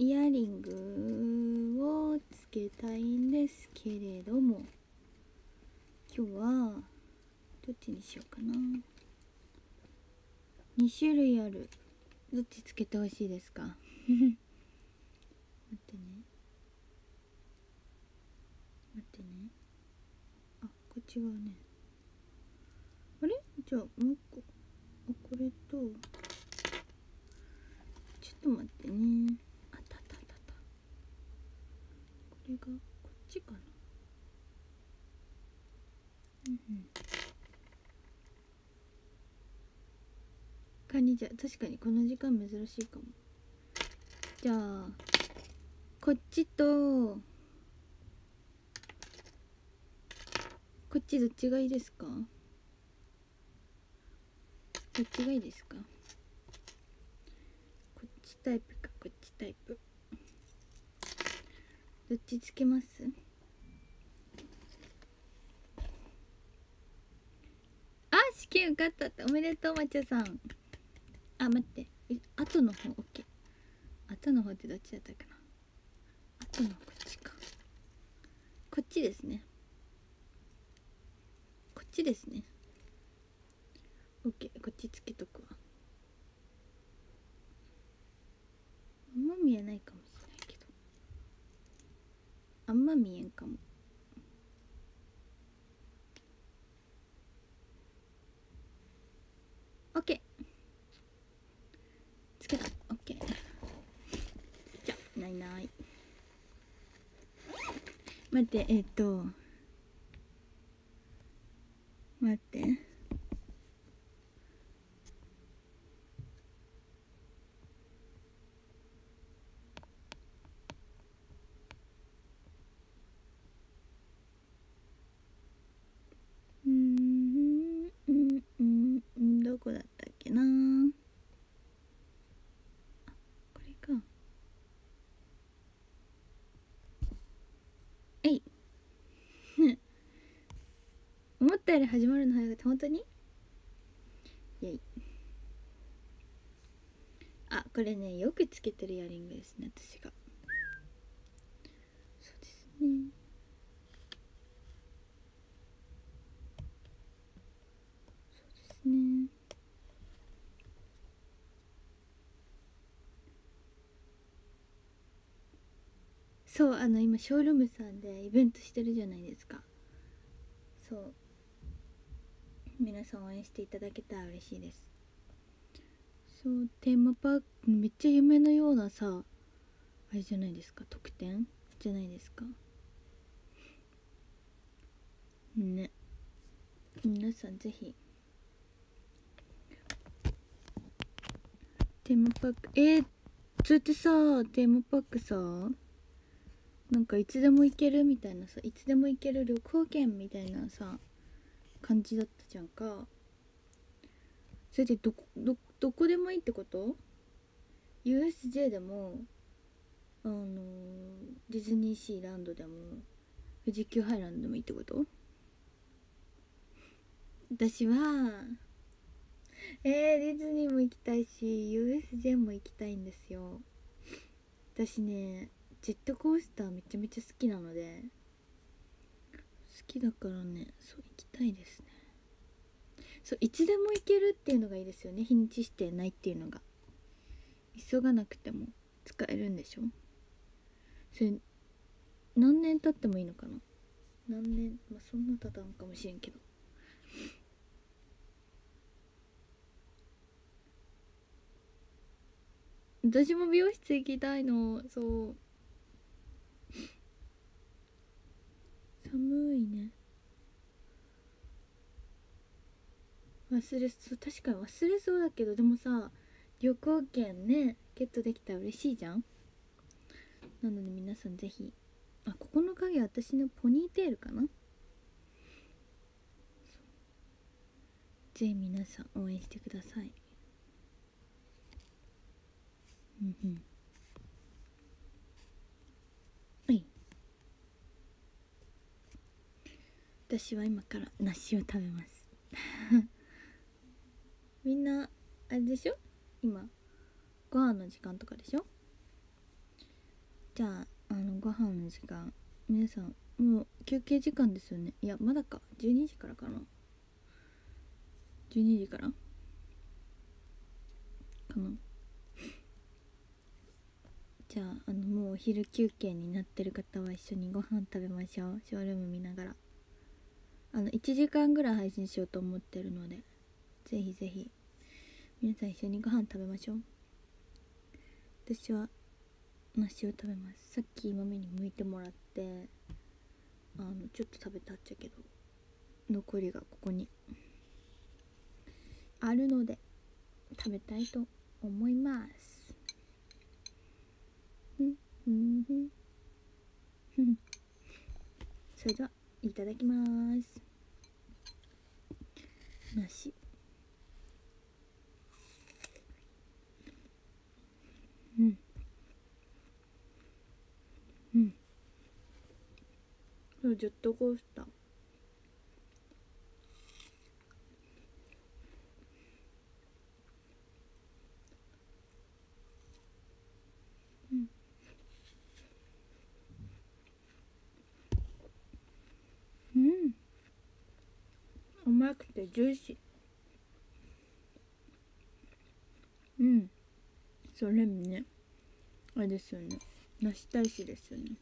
イヤリングをつけたいんですけれども今日はどっちにしようかな。2種類ある。どっちつけてほしいですか？待ってね。待ってね。あこっち側ね。あれ？じゃあもう一個。あこれと。ちょっと待ってねあったあったあったあったこれがこっちかな。うんうん。カニじゃ確かにこの時間珍しいかも。じゃあこっちとこっちどっちがいいですか？どっちがいいですか？こっちタイプかこっちタイプ。どっちつけます？あ試験受かったって。おめでとうまちゃさん。あ待って。後の方 OK 後の方ってどっちだったかな。後のこっちか。こっちですね。こっちですね。OK こっちつけとくわ。あんま見えないかも。あんま見えんかも。OK つけた。OK じゃないない。待ってえっ、と。待ってうーんうんうんうんどこだったっけなあこれかえい思ったより始まるの早かった本当に？イェイあこれねよくつけてるイヤリングですね私が。そうですね。そうですね。そうあの今ショールームさんでイベントしてるじゃないですか。そう皆さん応援していただけたら嬉しいです。そうテーマパークめっちゃ夢のようなさあれじゃないですか？特典？じゃないですか？ね。皆さんぜひ。テーマパークえー、そうやってさテーマパークさなんかいつでも行けるみたいなさいつでも行ける旅行券みたいなさ感じだったじゃんか。それでどこどどこでもいいってこと ?USJ でもあのディズニーシーランドでも富士急ハイランドでもいいってこと？私はえー、ディズニーも行きたいし USJ も行きたいんですよ。私ねジェットコースターめちゃめちゃ好きなのできだからね。そう行きたいですね。そういつでも行けるっていうのがいいですよね。日にちしてないっていうのが。急がなくても使えるんでしょ？それ何年経ってもいいのかな？何年？まあそんな経たんかもしれんけど。私も美容室行きたいの。そう。寒いね。忘れそう。確かに忘れそうだけどでもさ旅行券ねゲットできたら嬉しいじゃん？なので皆さんぜひあここの影私のポニーテールかな？ぜひ皆さん応援してください。うんうんはい私は今から梨を食べます。みんなあれでしょ？今ご飯の時間とかでしょ？じゃああのご飯の時間皆さんもう休憩時間ですよね？いやまだか。12時からかな？12時から？かな？じゃああのもうお昼休憩になってる方は一緒にご飯食べましょう。ショールーム見ながら。あの1時間ぐらい配信しようと思ってるのでぜひぜひ皆さん一緒にご飯食べましょう。私は梨を食べます。さっき豆に剥いてもらってあのちょっと食べたっちゃけど残りがここにあるので食べたいと思います。それでは。いただきます。梨。うん。うん。ジェットコースターうん甘くてジューシー。うん。それもねあれですよね。梨大使ですよね。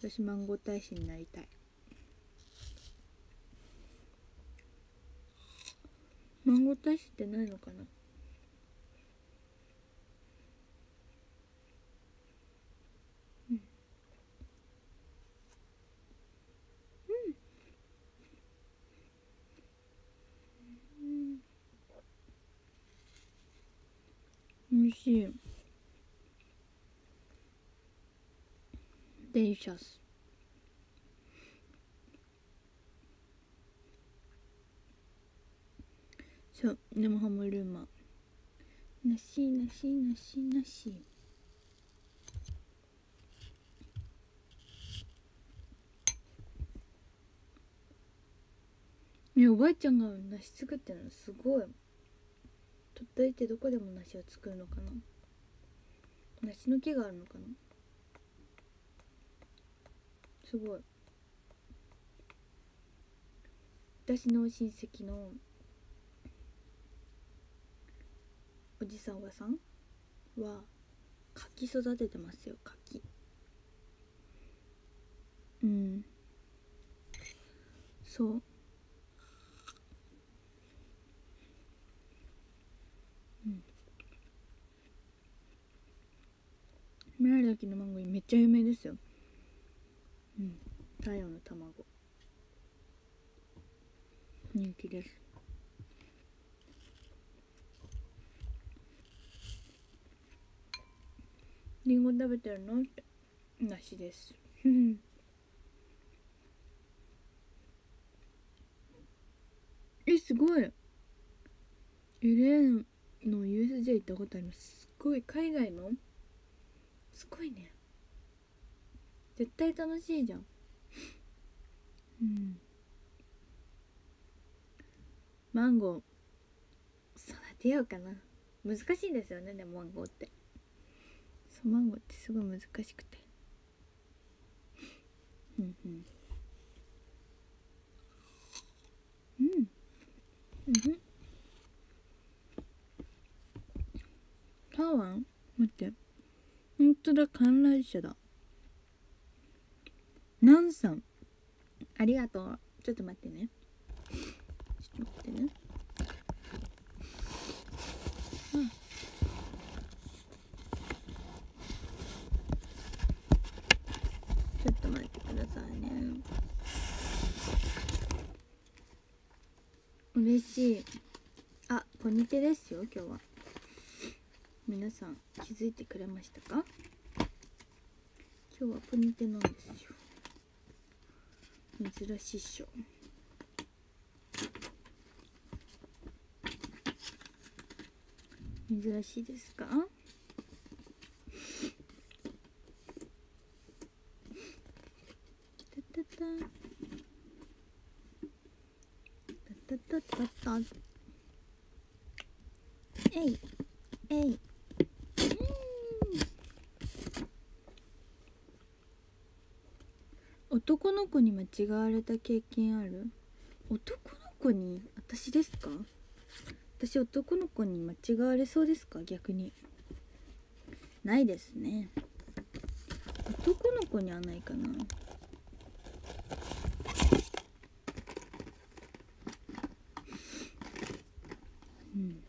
私マンゴー大使になりたい。マンゴー大使ってないのかな美味しい。デリシャスそう生ハムルーマ。なしなしなしなし。ねおばあちゃんが梨作ってるのすごい。鳥取ってどこでも梨を作るのかな？梨の木があるのかな？すごい。私の親戚のおじさんおばさんは柿育ててますよ柿。うん。そう。宮崎のマンゴーめっちゃ有名ですよ。うん。太陽の卵。人気です。りんご食べてるの？ってなしです。えすごい。LA の USJ 行ったことあります。すごい。海外の？すごいね。絶対楽しいじゃん。うん。マンゴー。育てようかな。難しいですよねでもマンゴーって。そうマンゴーってすごい難しくて。うんうん。うん。うんタワン待って。ほんとだ観覧車だ。ナンさん。ありがとう。ちょっと待ってね。ちょっと待ってね。うんちょっと待ってくださいね。嬉しい。あポニテですよ今日は。皆さん気づいてくれましたか？今日はポニテなんですよ。珍しいっしょ。珍しいですか？たたたたたたたえいえい男の子に間違われた経験ある？男の子に私ですか？私男の子に間違われそうですか？逆に。ないですね。男の子にはないかなうん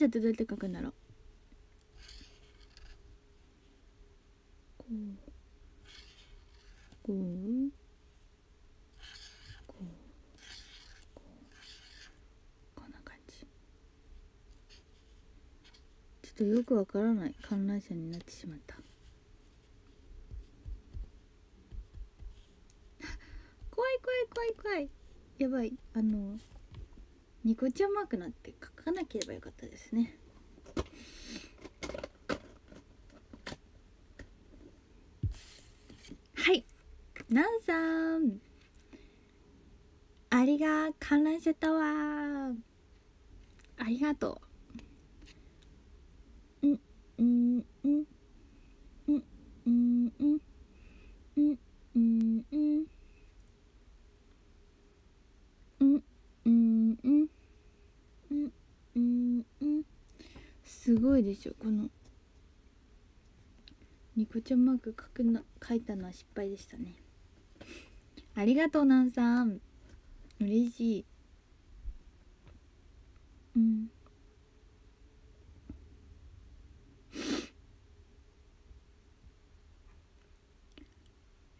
観覧車ってどうやって書くんだろう？こう。こう。こう。こう。こんな感じ。ちょっとよくわからない観覧車になってしまった。怖い怖い怖い怖い。やばい。あのニコちゃんマークなんて書かなければよかったですね。はい。ナンさん。ありが観覧車タワーありがとう。すごいでしょこのニコちゃんマーク書くな書いたのは失敗でしたね。ありがとうなんさん。嬉しい。うん。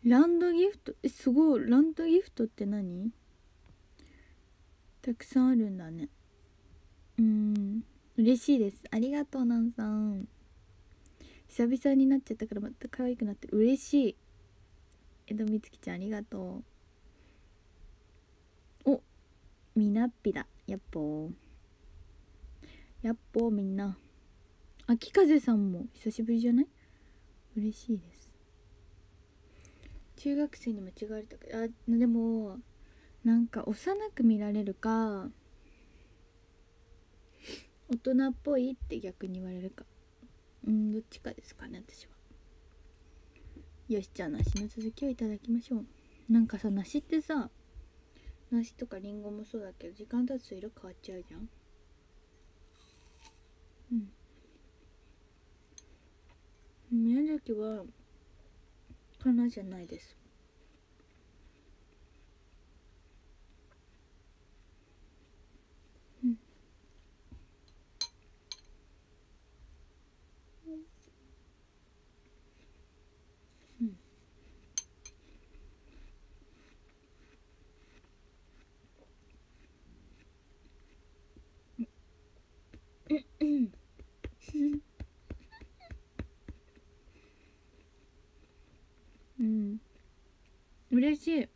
ランドギフト？えすごい。ランドギフトって何？たくさんあるんだね。うん。嬉しいです。ありがとうなんさん。久々になっちゃったからまた可愛くなってる嬉しい。江戸美月ちゃんありがとう。おみなっぴだ。やっぽやっぽみんな。秋風さんも久しぶりじゃない？嬉しいです。中学生に間違われたか。あでもなんか幼く見られるか。大人っぽいって逆に言われるか。うんどっちかですかね私は。よしじゃあ梨の続きをいただきましょう。なんかさ梨ってさ梨とかりんごもそうだけど時間経つと色変わっちゃうじゃん。うん。宮崎はかなじゃないです。うん。嬉しい。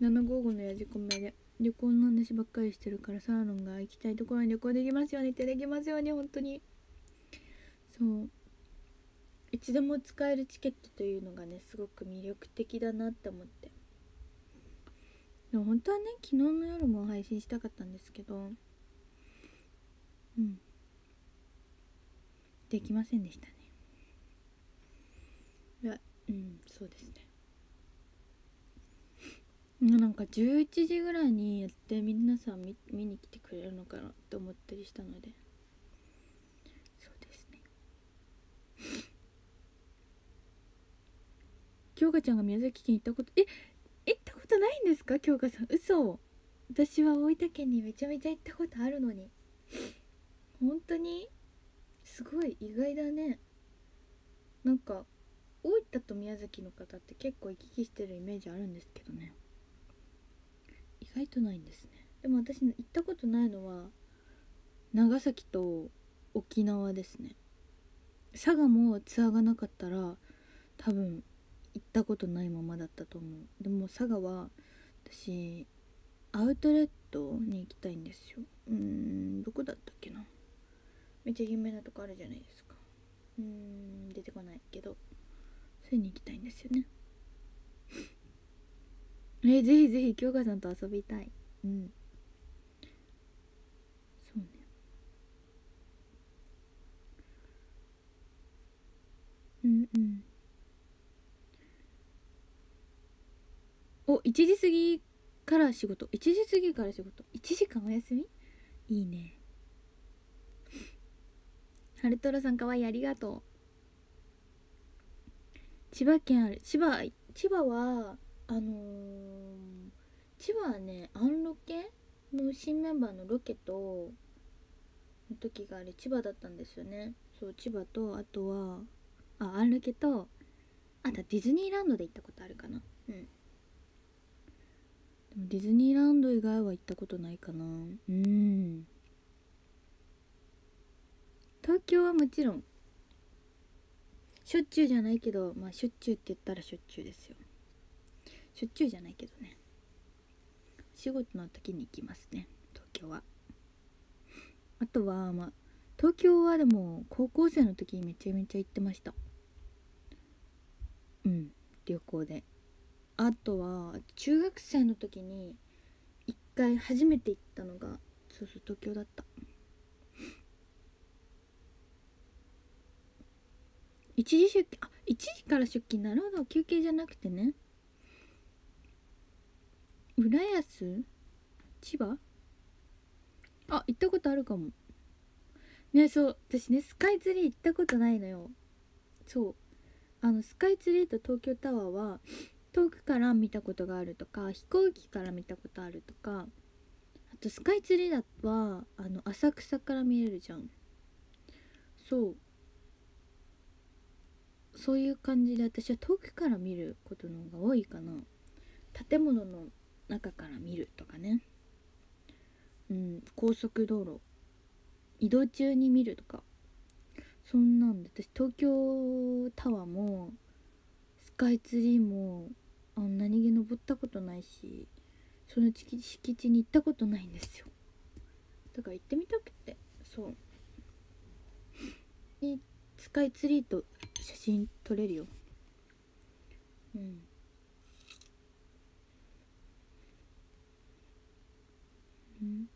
755のやじ込めで。旅行の話ばっかりしてるからサラロンが行きたいところに旅行できますようにってできますように本当に。そう。いつでも使えるチケットというのがねすごく魅力的だなって思って。でも本当はね昨日の夜も配信したかったんですけど。うん。できませんでしたね。いやうんそうですね。なんか11時ぐらいにやって皆さん見見に来てくれるのかなって思ったりしたので。そうですね。京香ちゃんが宮崎県行ったことえ行ったことないんですか？京香さん。嘘。私は大分県にめちゃめちゃ行ったことあるのに。本当に？すごい意外だね。なんか大分と宮崎の方って結構行き来してるイメージあるんですけどね。意外とないんですね。でも私行ったことないのは長崎と沖縄ですね。佐賀もツアーがなかったら多分行ったことないままだったと思う。でも佐賀は私アウトレットに行きたいんですよ。うんどこだったっけな。めっちゃ有名なとこあるじゃないですか。うーん出てこないけど。それに行きたいんですよね。えぜひぜひ京香さんと遊びたい。うん。そうね。うんうん。お1時過ぎから仕事。1時過ぎから仕事。1時間お休み？いいね。ハルトラさんかわいいありがとう。千葉県ある。千葉千葉はあのー、千葉はねアンロケの新メンバーのロケとの時があれ千葉だったんですよね。そう千葉とあとはあアンロケとあとディズニーランドで行ったことあるかな。うん。でもディズニーランド以外は行ったことないかな。うん。東京はもちろんしょっちゅうじゃないけどまあしょっちゅうって言ったらしょっちゅうですよ。しょっちゅうじゃないけどね。仕事の時に行きますね東京は。あとはまあ東京はでも高校生の時にめちゃめちゃ行ってました。うん旅行で。あとは中学生の時に一回初めて行ったのがそうそう東京だった。1時出勤あ1時から出勤なるほど。休憩じゃなくてね。浦安？千葉？あ行ったことあるかも。ねそう私ねスカイツリー行ったことないのよ。そう。あのスカイツリーと東京タワーは遠くから見たことがあるとか飛行機から見たことあるとかあとスカイツリーだはあの浅草から見えるじゃん。そう。そういう感じで私は遠くから見ることの方が多いかな。建物の中から見るとかね。うん高速道路。移動中に見るとか。そんなんで私東京タワーもスカイツリーもあん何気登ったことないしその敷地に行ったことないんですよ。だから行ってみたくて。そう。スカイツリーと写真撮れるよ。うん。うん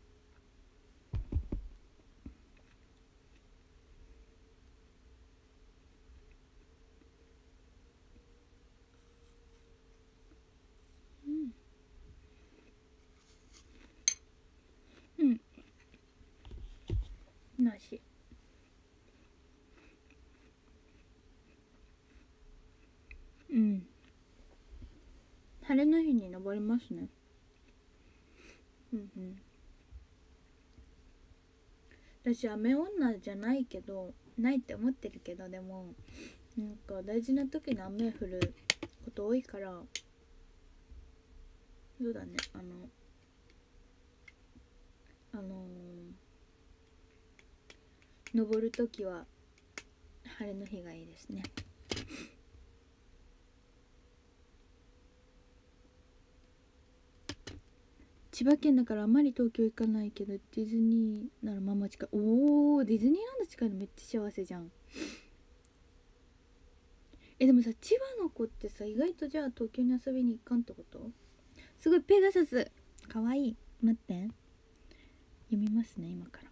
なしうん晴れの日に登りますね。うんうん。私雨女じゃないけどないって思ってるけどでもなんか大事な時に雨降ること多いからそうだね。あのあのー、登る時は晴れの日がいいですね。千葉県だからあまり東京行かないけどディズニーならまあまあ近い。おーディズニーランド近いのめっちゃ幸せじゃん。えでもさ千葉の子ってさ意外とじゃあ東京に遊びに行かんってこと？すごいペガサス。かわいい。待って。読みますね今から。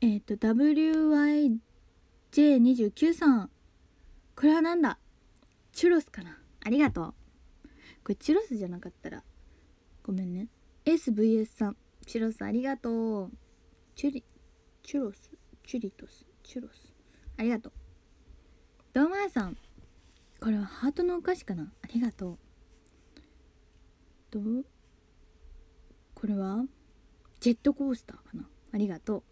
えっ、ー、と WYJ29 さん。これはなんだ？チュロスかな？ありがとう。これチュロスじゃなかったら。ごめんね。SVS さん。チュロスありがとう。チュリチュロス？チュリトス？チュロス？ありがとう。ドーマーさん。これはハートのお菓子かな？ありがとう。とこれは？ジェットコースターかな？ありがとう。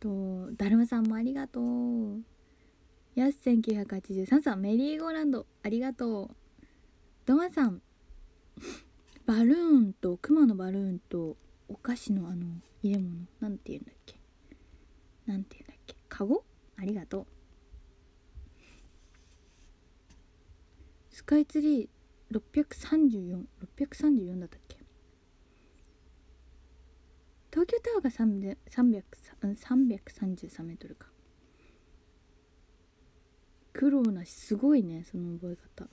とだるまさんもありがとう。やす1983さんメリーゴーランド。ありがとう。ドマさん。バルーンとクマのバルーンとお菓子のあの入れ物。なんて言うんだっけ？なんて言うんだっけ？カゴ？ありがとう。スカイツリー。634634だったっけ？東京タワーが300 333メートルか。苦労なしすごいねその覚え方。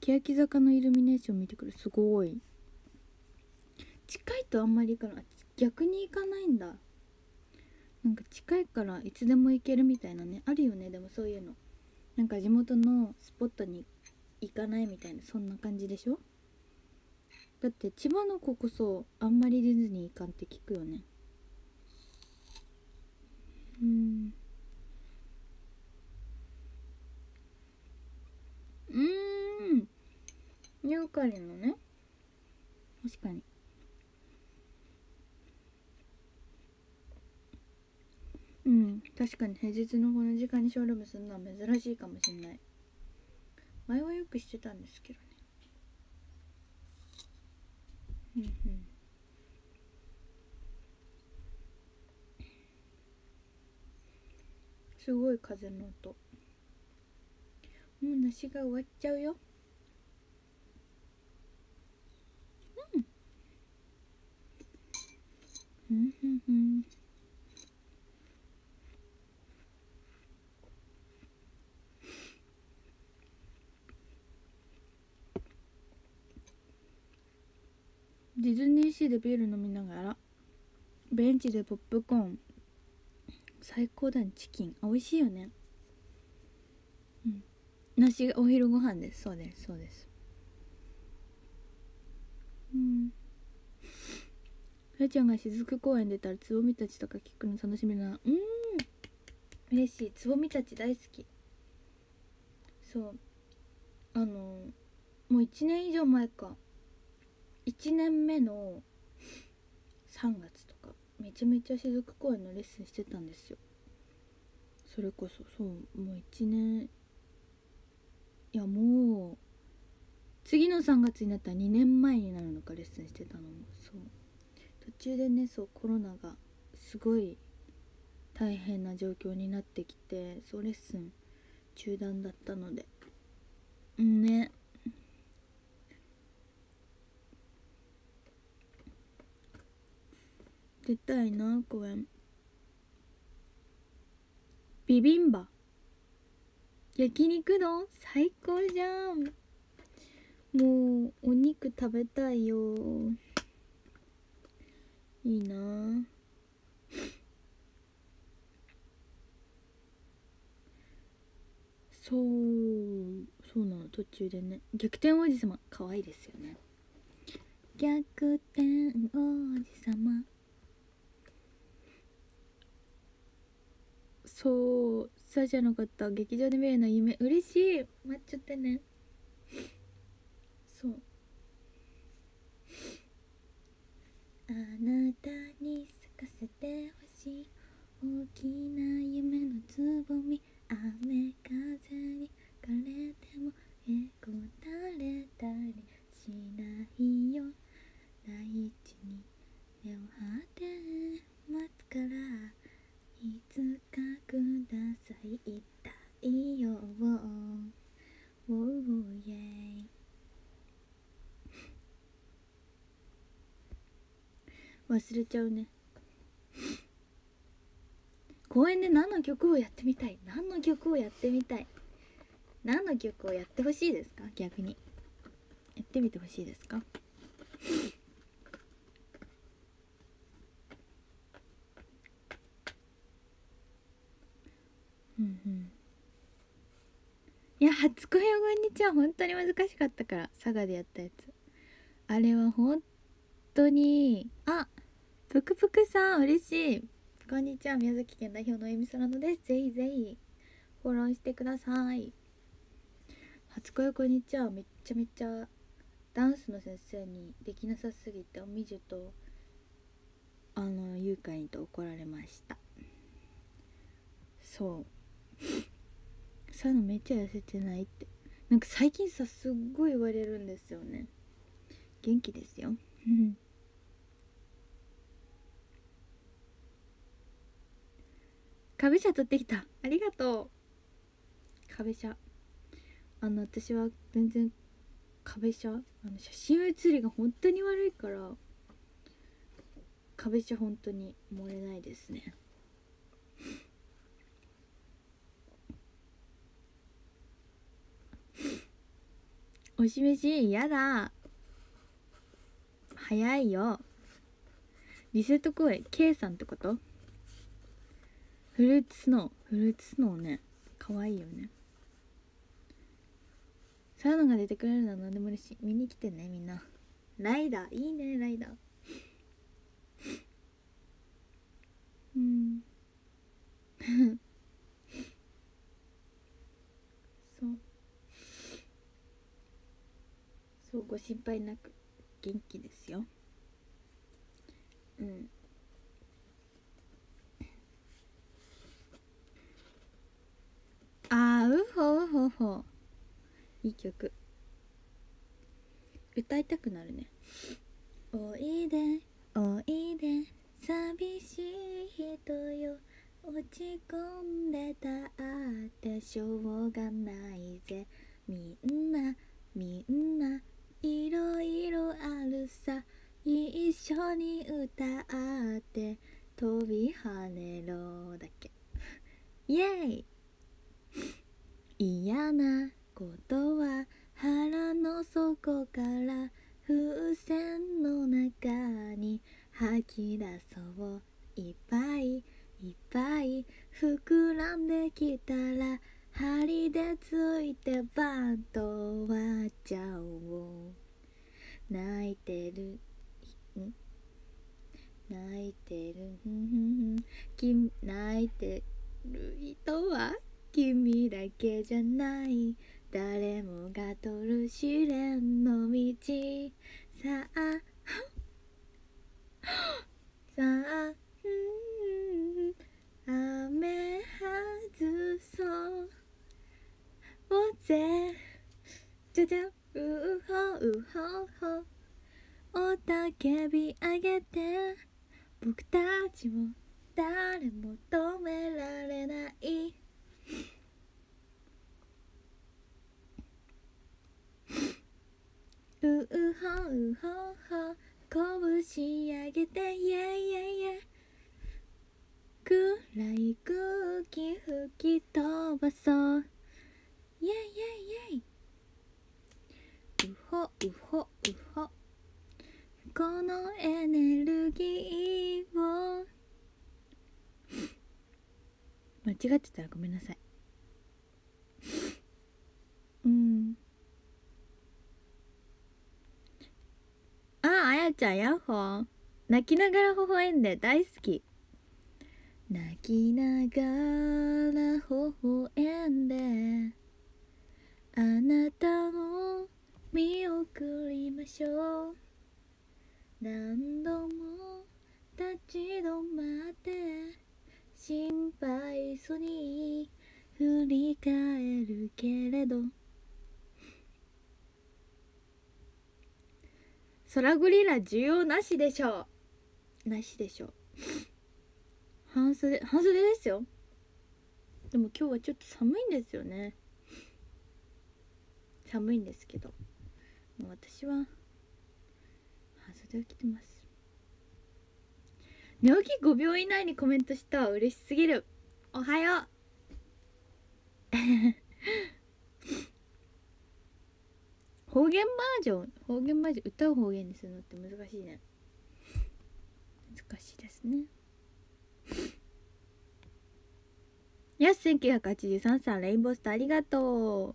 欅坂のイルミネーション見てくる。すごい。近いとあんまり行かない。逆に行かないんだ。なんか近いからいつでも行けるみたいなね。あるよねでもそういうの。なんか地元のスポットに行かないみたいな。そんな感じでしょ？だって千葉の子こそあんまりディズニー行かんって聞くよね。うん。うん。ユーカリのね。確かに。うん。確かに平日のこの時間にショールームするのは珍しいかもしんない。前はよくしてたんですけどね。うんうんすごい風の音。もう梨が終わっちゃうよ。うん。うんうんうん。ディズニーシーでビール飲みながらベンチでポップコーン。最高だね。チキン。美味しいよね。うん。梨がお昼ご飯です。そうです。そうです。うん。さちゃんが雫公園出たらつぼみたちとか聞くの楽しみだな。うん。嬉しい。つぼみたち大好き。そう。あのもう1年以上前か。1年目の3月とか。めちゃめちゃ雫公園のレッスンしてたんですよ。それこそそうもう1年。いやもう次の3月になったら2年前になるのかレッスンしてたのもそう。途中でねそうコロナがすごい大変な状況になってきてそうレッスン中断だったので。ね。出たいな公園。ビビンバ。焼肉丼最高じゃん。もうお肉食べたいよ。いいな。そうそうなの途中でね。逆転王子様。可愛いですよね。逆転王子様。そうスタジアの方劇場で見るの夢嬉しい。待っちゃってね。そう。あなたに咲かせてほしい。大きな夢のつぼみ。雨風に枯れてもへこたれたりしないよ大地に根を張って待つからいつかください太陽をおうイェイ忘れちゃうね。公園で何の曲をやってみたい？何の曲をやってみたい？何の曲をやってほしいですか？逆に。やってみてほしいですか？うんうん。いや初恋をこんにちは本当に難しかったから佐賀でやったやつ。あれは本当にあぷくぷくさん嬉しい。こんにちは宮崎県代表のえみそらのです。ぜひぜひフォローしてください。初恋こんにちは。めっちゃめっちゃダンスの先生にできなさすぎておみじゅとあのゆうかにと怒られました。そう。そういうのめっちゃ痩せてないって。なんか最近さすっごい言われるんですよね。元気ですよ。かぶ茶取ってきた。ありがとう。壁写あの私は全然壁写あの写真写りが本当に悪いから壁写本当に漏れないですね。おしめしやだ。早いよ。リセット公演 K さんってこと？フルーツスノー。フルーツスノーね。可愛いよね。そういうのが出てくれるのは何でも嬉しい。見に来てねみんな。ライダー。いいねライダー。うん。そう。そうご心配なく。元気ですよ。うんあーうほういい曲。歌いたくなるね。おいでおいで。寂しい人よ。落ち込んでたってしょうがないぜ。みんなみんないろいろあるさ。一緒に歌って。飛び跳ねろだっけ。イエイ。嫌なことは腹の底から風船の中に吐き出そう。いっぱいいっぱい膨らんできたら針でついてバンと割っちゃおう。泣いてる。ん？泣いてる。泣いてる人は君だけじゃない。誰もが通る試練の道。さあ。さあ。うん。雨外そう。おぜ。じゃじゃうほうほほおたけびあげて。僕たちを誰も止められない。ううほうほうほ拳上げてイェイイェイイェイ。暗い空気吹き飛ばそう。イェイイェイイェイ。うほうほうほこのエネルギーを間違ってたらごめんなさい。うん。ああやちゃんヤッホー。泣きながら微笑んで大好き。泣きながら微笑んで。あなたを見送りましょう。何度も立ち止空ゴリラ需要なしでしょう。なしでしょう。半袖半袖ですよ。でも今日はちょっと寒いんですよね。寒いんですけど。もう私は半袖を着てます。寝起き5秒以内にコメントした嬉しすぎる。おはよう。方言バージョン方言バージョン歌う方言にするのって難しいね。難しいですね。やす1983さんレインボースターありがとう。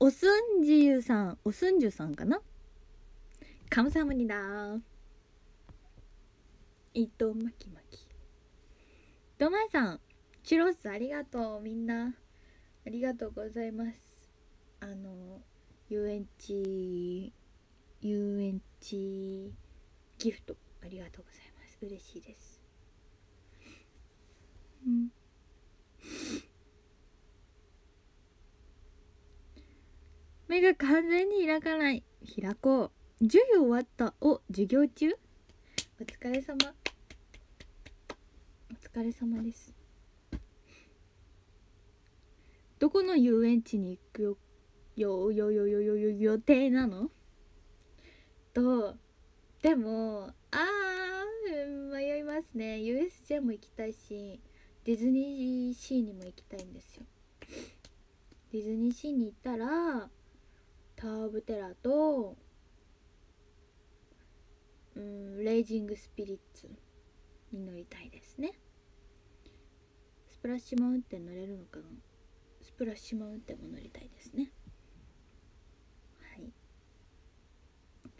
おすんじゆさんおすんじゅさんかな？カムサムニだ伊藤まきまき。ドマさんチュロスありがとうみんな。ありがとうございます。あの遊園地遊園地ギフトありがとうございます。嬉しいです。うん。目が完全に開かない。開こう。授業終わった。お授業中？お疲れ様。お疲れ様です。どこの遊園地に行くよ？よよよよよよ予定なのとでもあー迷いますね USJ も行きたいしディズニーシーにも行きたいんですよディズニーシーに行ったらタワー・オブ・テラとうんレイジング・スピリッツに乗りたいですねスプラッシュマウンテン乗れるのかなスプラッシュマウンテンも乗りたいですねはい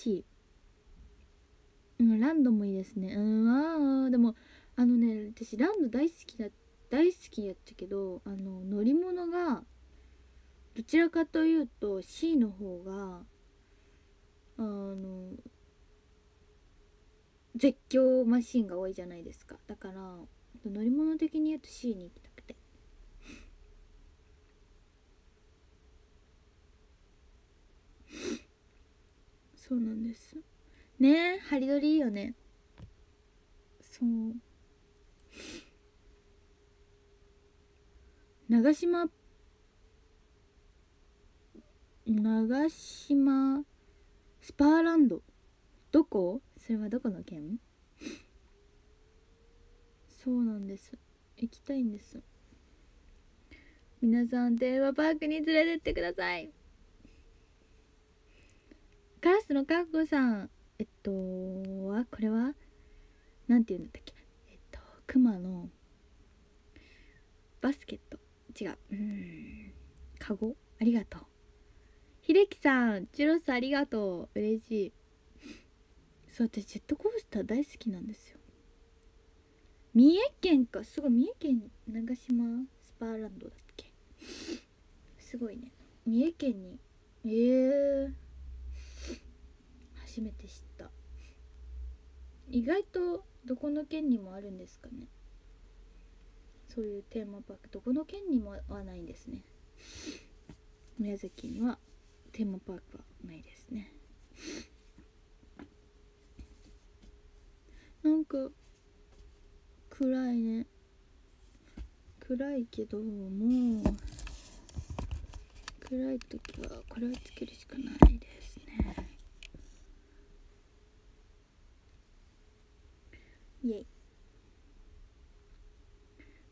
シーうんランドもいいですね。うんああでもあのね私ランド大好きだ大好きやったけどあの乗り物がどちらかというと C の方があの絶叫マシンが多いじゃないですか。だから乗り物的に言うと C に行きたくて。そうなんです。ねえハリドリいいよね。そう。長島。長島。スパーランド。どこ？それはどこの県？そうなんです。行きたいんです。皆さんテーマパークに連れてってください。カラスのかっこさん。えっとはこれは？なんて言うんだっけ？えっとクマのバスケット。違う。うん。カゴ？ありがとう。秀樹さんチュロスありがとう。嬉しい。そう私ジェットコースター大好きなんですよ。三重県か。すごい三重県長島スパーランドだっけ？すごいね。三重県に。えー、初めて知った。意外とどこの県にもあるんですかね。そういうテーマパーク。どこの県にもはないんですね。宮崎にはテーマパークはないですね。なんか暗いね。暗いけどもう暗い時はこれをつけるしかないですね。イエイ。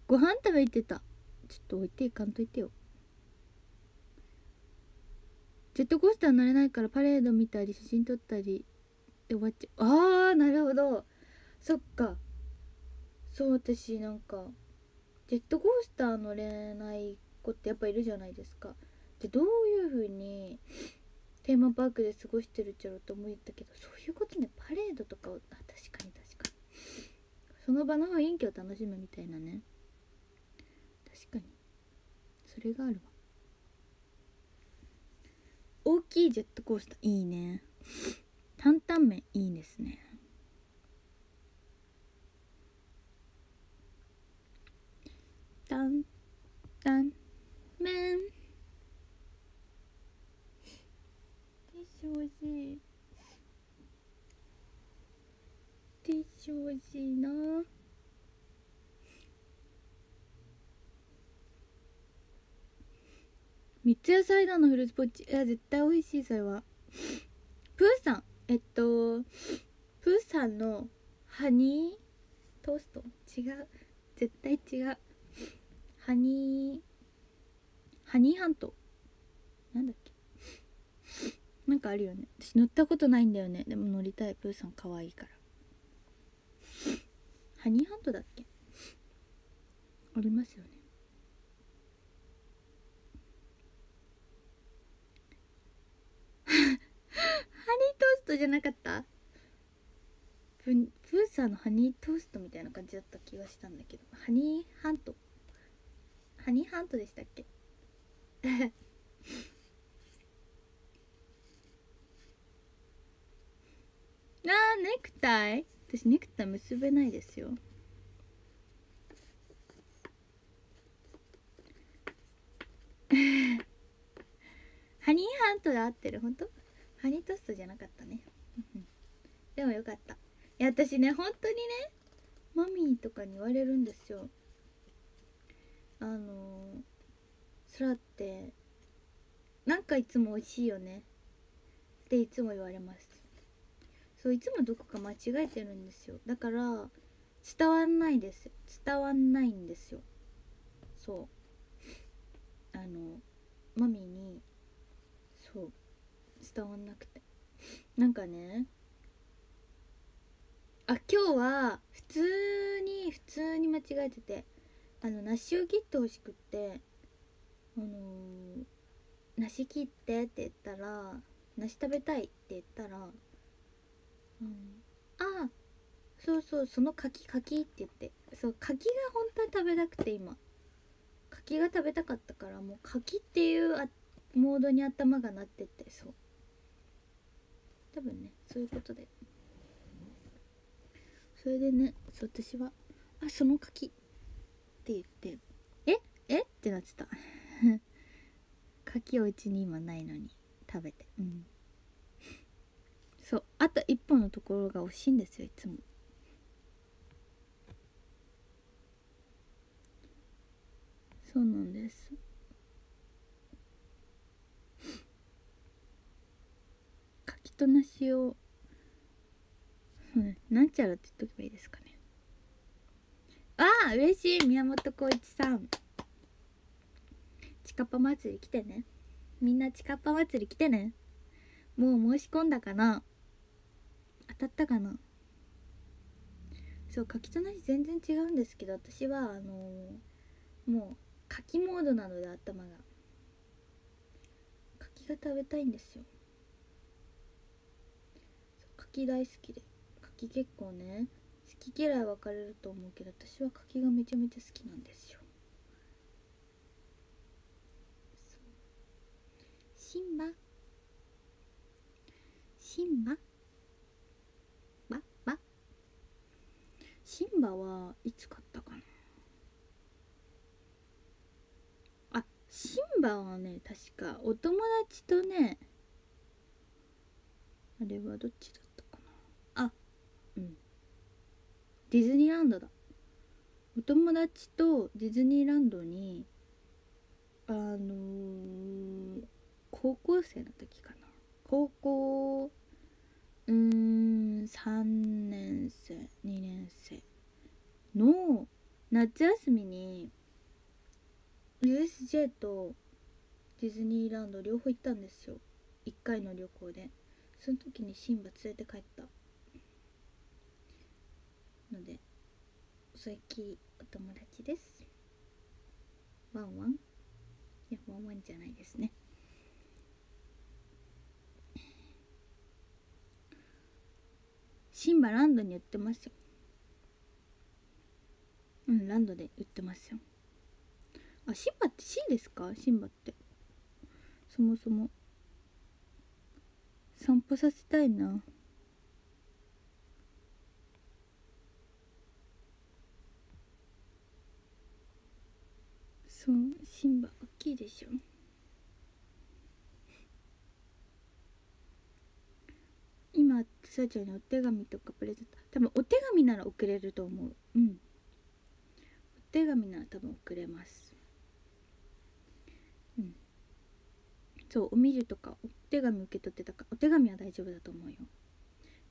ご飯食べ行ってた。ちょっと置いていかんといてよ。ジェットコースター乗れないからパレード見たり写真撮ったりで終わっちゃう。あーなるほど。そっか。そう私なんかジェットコースター乗れない子ってやっぱいるじゃないですか。でどういう風にテーマパークで過ごしてるっちゃろうと思ったけどそういうことね。パレードとかを確かに確かに。その場の雰囲気を楽しむみたいなね。確かに。それがあるわ。大きいジェットコースターいいね。担々麺いいですね。担々麺。ティッシュ欲しい。ティッシュ欲しいな。三ツ矢サイダーのフルーツポッチ。いや絶対美味しいそれは。プーさん。えっとプーさんのハニートースト。違う。絶対違う。ハニーハニーハント。なんだっけ。なんかあるよね。私乗ったことないんだよね。でも乗りたい。プーさん可愛いから。ハニーハントだっけ？ありますよね。ハニートーストじゃなかった？プーさんのハニートーストみたいな感じだった気がしたんだけど。ハニーハント。ハニーハントでしたっけ？あネクタイ？私ネクタイ結べないですよ。ハニーハントで合ってる。本当？ハニートーストじゃなかったね。でもよかった。いや私ね本当にねマミーとかに言われるんですよ。あのー、空ってなんかいつも美味しいよね。っていつも言われます。そういつもどこか間違えてるんですよ。だから伝わんないです伝わんないんですよ。そう。あのマミにそう伝わんなくて。なんかねあ今日は普通に普通に間違えててあの梨を切ってほしくってあのー、梨切ってって言ったら梨食べたいって言ったらうん、ああそうそうその柿柿って言って。そう柿が本当は食べたくて今。柿が食べたかったからもう柿っていうあモードに頭がなってってそう。多分ねそういうことで。それでねそう私は「あその柿」って言って「え？え？っ?」てなってた。柿おうちに今ないのに食べて。うん。そうあと一本のところが惜しいんですよいつも。そうなんです。柿と梨を、う、なんちゃらって言っとけばいいですかね。ああ嬉しい宮本浩一さん。ちかっぱ祭り来てね。みんなちかっぱ祭り来てね。もう申し込んだかな。当たったかな？そう書きとなし全然違うんですけど私はあのー、もう書きモードなので頭が。柿が食べたいんですよ。柿大好きで。柿結構ね好き嫌い分かれると思うけど私は柿がめちゃめちゃ好きなんですよ。シンバ？シンバ？シンバはいつ買ったかな？あシンバはね確かお友達とねあれはどっちだったかな？あうん。ディズニーランドだ。お友達とディズニーランドにあのー、高校生の時かな。高校うーん3年生2年生の夏休みに USJ とディズニーランド両方行ったんですよ。1回の旅行で。その時にシンバ連れて帰った。のでそれっきお友達です。ワンワン？いやワンワンじゃないですね。シンバランドに売ってますよ。うんランドで売ってますよ。あシンバって C ですか？シンバって。そもそも。散歩させたいな。そうシンバ大きいでしょ。今さちゃんにお手紙とかプレゼント。多分お手紙なら送れると思う。うん。お手紙なら多分送れます。うん。そうおみるとかお手紙受け取ってたかお手紙は大丈夫だと思うよ。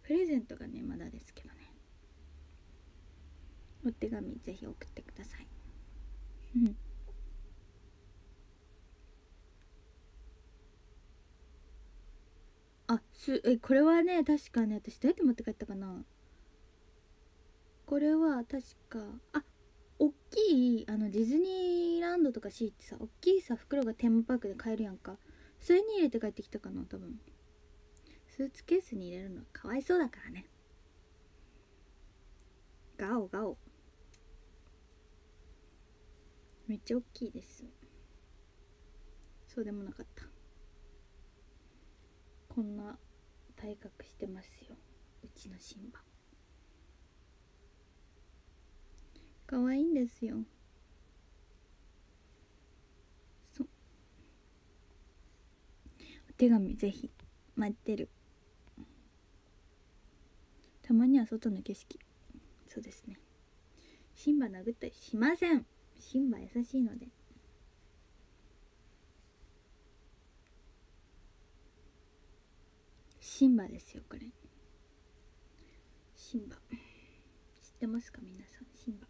プレゼントがねまだですけどね。お手紙ぜひ送ってください。うん。あすえこれはね確かね私どうやって持って帰ったかな。これは確かあ大きいあのディズニーランドとか C ってさ大きいさ袋がテーマパークで買えるやんか。それに入れて帰ってきたかな多分。スーツケースに入れるのはかわいそうだからね。ガオガオ。めっちゃ大きいです。そうでもなかった。こんな体格してますよ。うちのシンバ。可愛いんですよ。そう。お手紙ぜひ待ってる。たまには外の景色。そうですね。シンバ殴ったりしません。シンバ優しいので。シンバですよこれ。シンバ。知ってますか皆さん？シンバ。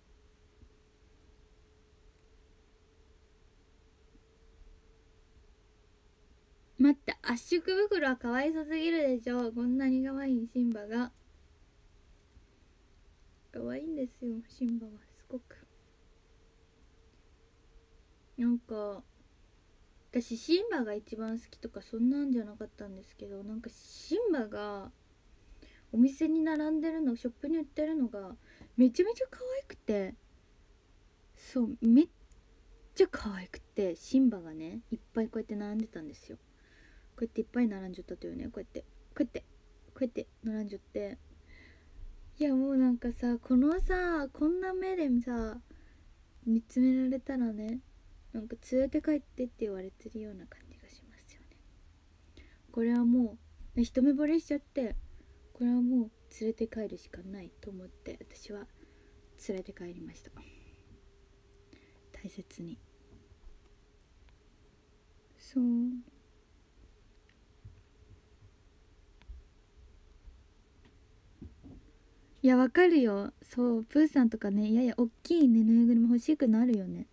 待って圧縮袋はかわいそすぎるでしょ。こんなに可愛いいシンバが。可愛いんですよシンバは。すごく。なんか私シンバが一番好きとかそんなんじゃなかったんですけどなんかシンバがお店に並んでるのショップに売ってるのがめちゃめちゃ可愛くてそうめっちゃ可愛くてシンバがねいっぱいこうやって並んでたんですよ。こうやっていっぱい並んじゃったというねこうやってこうやってこうやって並んじゃって。いやもうなんかさこのさこんな目でさ見つめられたらねなんか連れて帰ってって言われてるような感じがしますよね。これはもう一目惚れしちゃってこれはもう連れて帰るしかないと思って私は連れて帰りました。大切に。そう。いやわかるよ。そうプーさんとかねいやいや大きいねぬいぐるみ欲しくなるよね。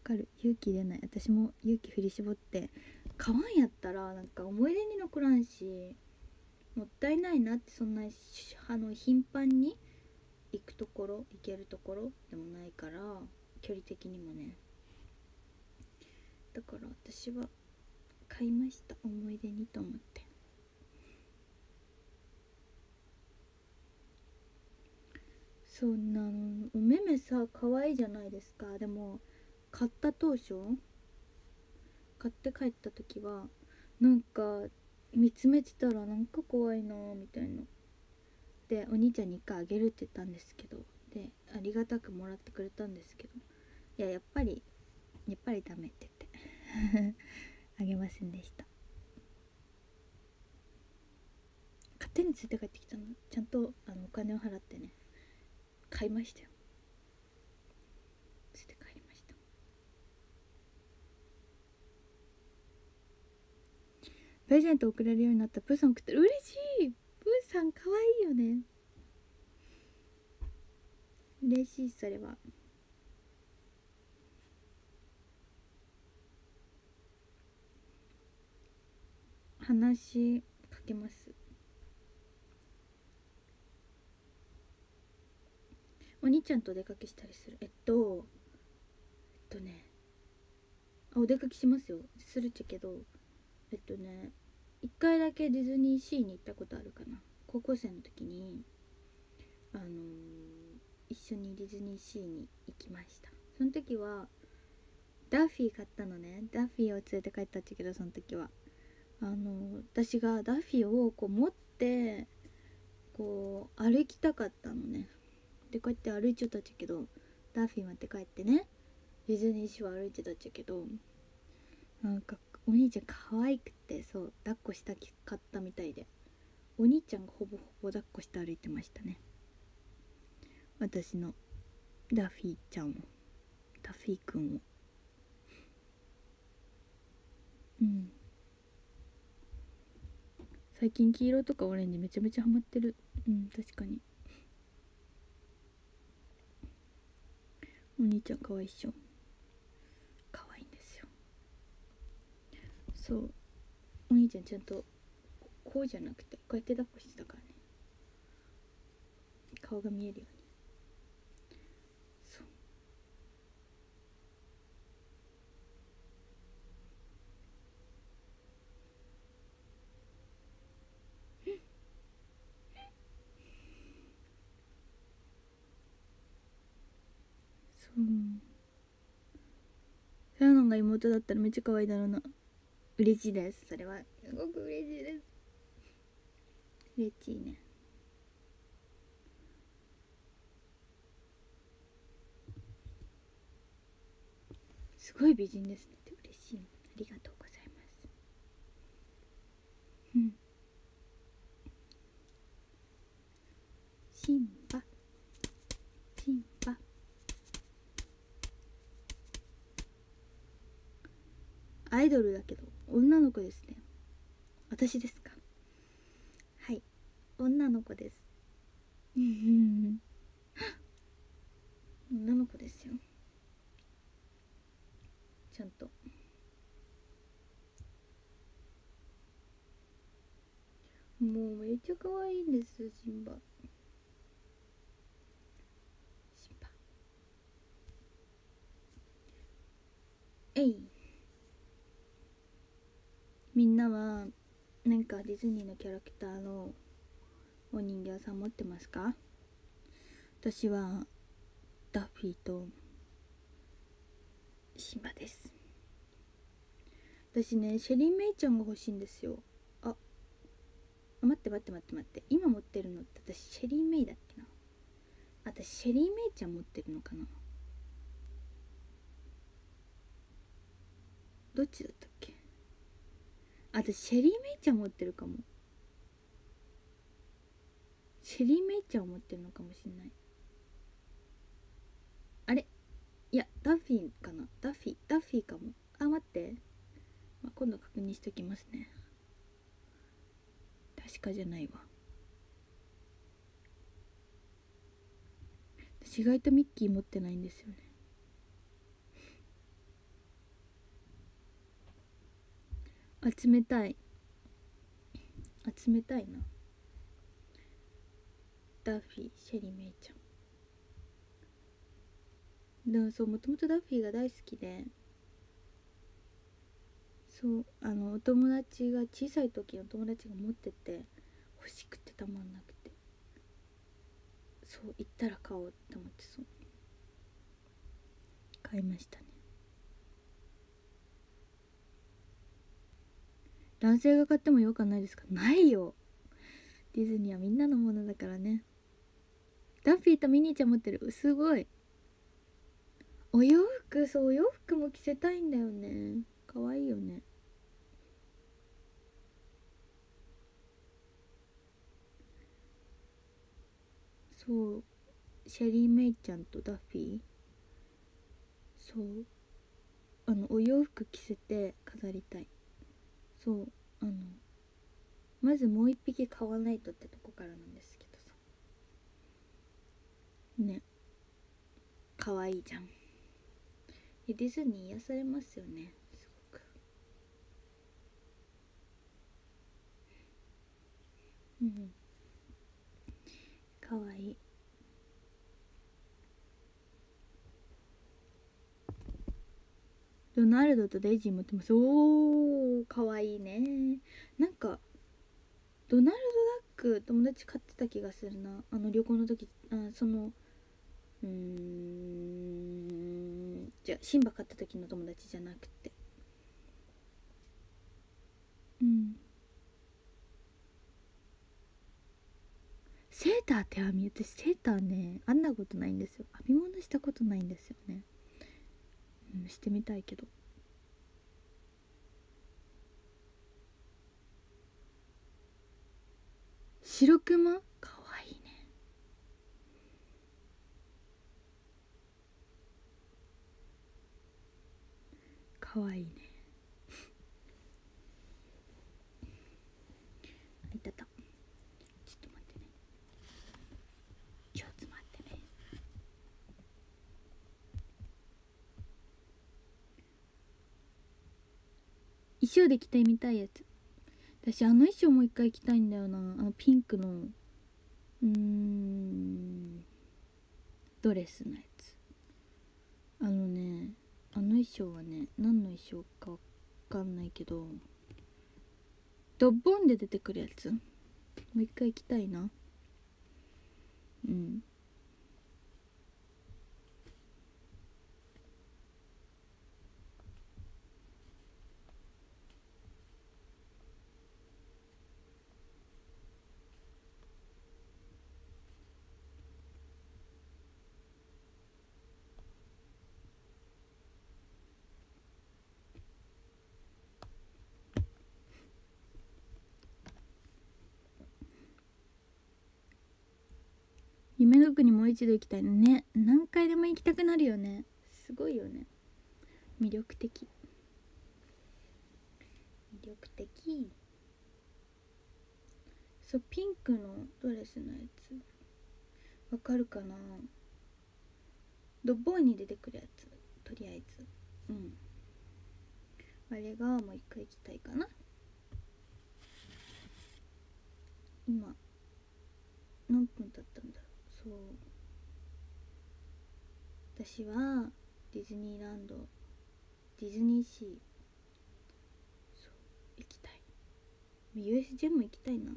かる？勇気出ない。私も勇気振り絞って買わんやったらなんか思い出に残らんしもったいないなってそんなあの頻繁に行くところ行けるところでもないから距離的にもね。だから私は買いました。思い出にと思って。そうなお目目さ可愛いじゃないですか。でも買った当初買って帰った時はなんか見つめてたらなんか怖いなみたいな。でお兄ちゃんに1回あげるって言ったんですけどでありがたくもらってくれたんですけどいややっぱりやっぱりダメって言って あげませんでした。勝手に連れて帰ってきたの。ちゃんとあのお金を払ってね買いましたよ連れて帰りましたプレゼント送れるようになったプーさん送ってる。嬉しい。プーさん可愛いいよね。嬉しいそれは。話かけます。お兄ちゃんとお出かけしたりする。えっとえっとね。あお出かけしますよ。するっちゃけど。えっとね。一回だけディズニーシーに行ったことあるかな。高校生の時にあのー、一緒にディズニーシーに行きました。その時はダッフィー買ったのね。ダッフィーを連れて帰ったっちゃけどその時は。あのー、私がダッフィーをこう持ってこう歩きたかったのね。でこうやって歩いちゃったっちゃけどダッフィー待って帰ってねディズニーシーを歩いてたっちゃけどなんかお兄ちゃん可愛くてそう抱っこしたかったみたいでお兄ちゃんがほぼほぼ抱っこして歩いてましたね。私のダフィーちゃんをダフィーくんを。うん。最近黄色とかオレンジめちゃめちゃハマってる。うん確かに。お兄ちゃん可愛いっしょ可愛いんですよそう。お兄ちゃんちゃんとこうじゃなくてこうやって抱っこしてたからね。顔が見えるように。そう。そうそういうのが妹だったらめっちゃ可愛いだろうな。嬉しいです。それはすごく嬉しいです。嬉しいね。すごい美人ですね。って嬉しい。ありがとうございます。うん。シンバ。シンバ。アイドルだけど。女の子ですね。私ですか？はい。女の子です。女の子ですよ。ちゃんと。もうめっちゃ可愛いんですシンバ。シンバ。えい。みんなはなんかディズニーのキャラクターのお人形さん持ってますか？私はダッフィーとシンバです。私ねシェリーメイちゃんが欲しいんですよ。あ待って待って待って待って。今持ってるのって私シェリーメイだっけな？私シェリーメイちゃん持ってるのかな？どっちだったっけ私シェリーメイちゃん持ってるかも。シェリーメイちゃん持ってるのかもしれない。あれ？いやダッフィーかな？ダッフィーダッフィーかも。あ待って、まあ、今度確認しときますね。確かじゃないわ。私意外とミッキー持ってないんですよね。集めたい。集めたいな。ダッフィーシェリーメイちゃん。でもそうもともとダッフィーが大好きで。そうあのお友達が小さい時の友達が持ってて欲しくてたまんなくて。そう行ったら買おうって思ってそう。買いましたね。男性が買ってもよくはないですか？ないよ。ディズニーはみんなのものだからね。ダッフィーとミニーちゃん持ってる？すごい。お洋服そうお洋服も着せたいんだよね。かわいいよね。そう。シェリーメイちゃんとダッフィー？そう。あのお洋服着せて飾りたい。そうあのまずもう一匹買わないとってとこからなんですけどさ。ね。可愛いいじゃん。ディズニー癒されますよねすごく。うん。可愛い。ドナルドとデイジー持ってますおーかわいいね。なんかドナルドダック友達買ってた気がするな。あの旅行の時あそのうーんじゃあシンバ買った時の友達じゃなくて。うん。セーターって編み私セーターね編んだことないんですよ。編み物したことないんですよね。うん。してみたいけど。白クマかわいいね。かわいいねあいたたちょっと待ってねちょっと待ってね衣装で着てみたいやつ。私あの衣装もう一回着たいんだよな。あのピンクの。うーん。ドレスのやつ。あのねあの衣装はね何の衣装かわかんないけどドッボンで出てくるやつ。もう一回着たいな。うん。夢の国もう一度行きたい。ね何回でも行きたくなるよね。すごいよね。魅力的。魅力的。そうピンクのドレスのやつ。わかるかな。ドボーに出てくるやつ。とりあえず。うん。あれがもう一回行きたいかな。今。何分経ったんだそう。私はディズニーランドディズニーシーそう行きたい。USJ も行きたいな。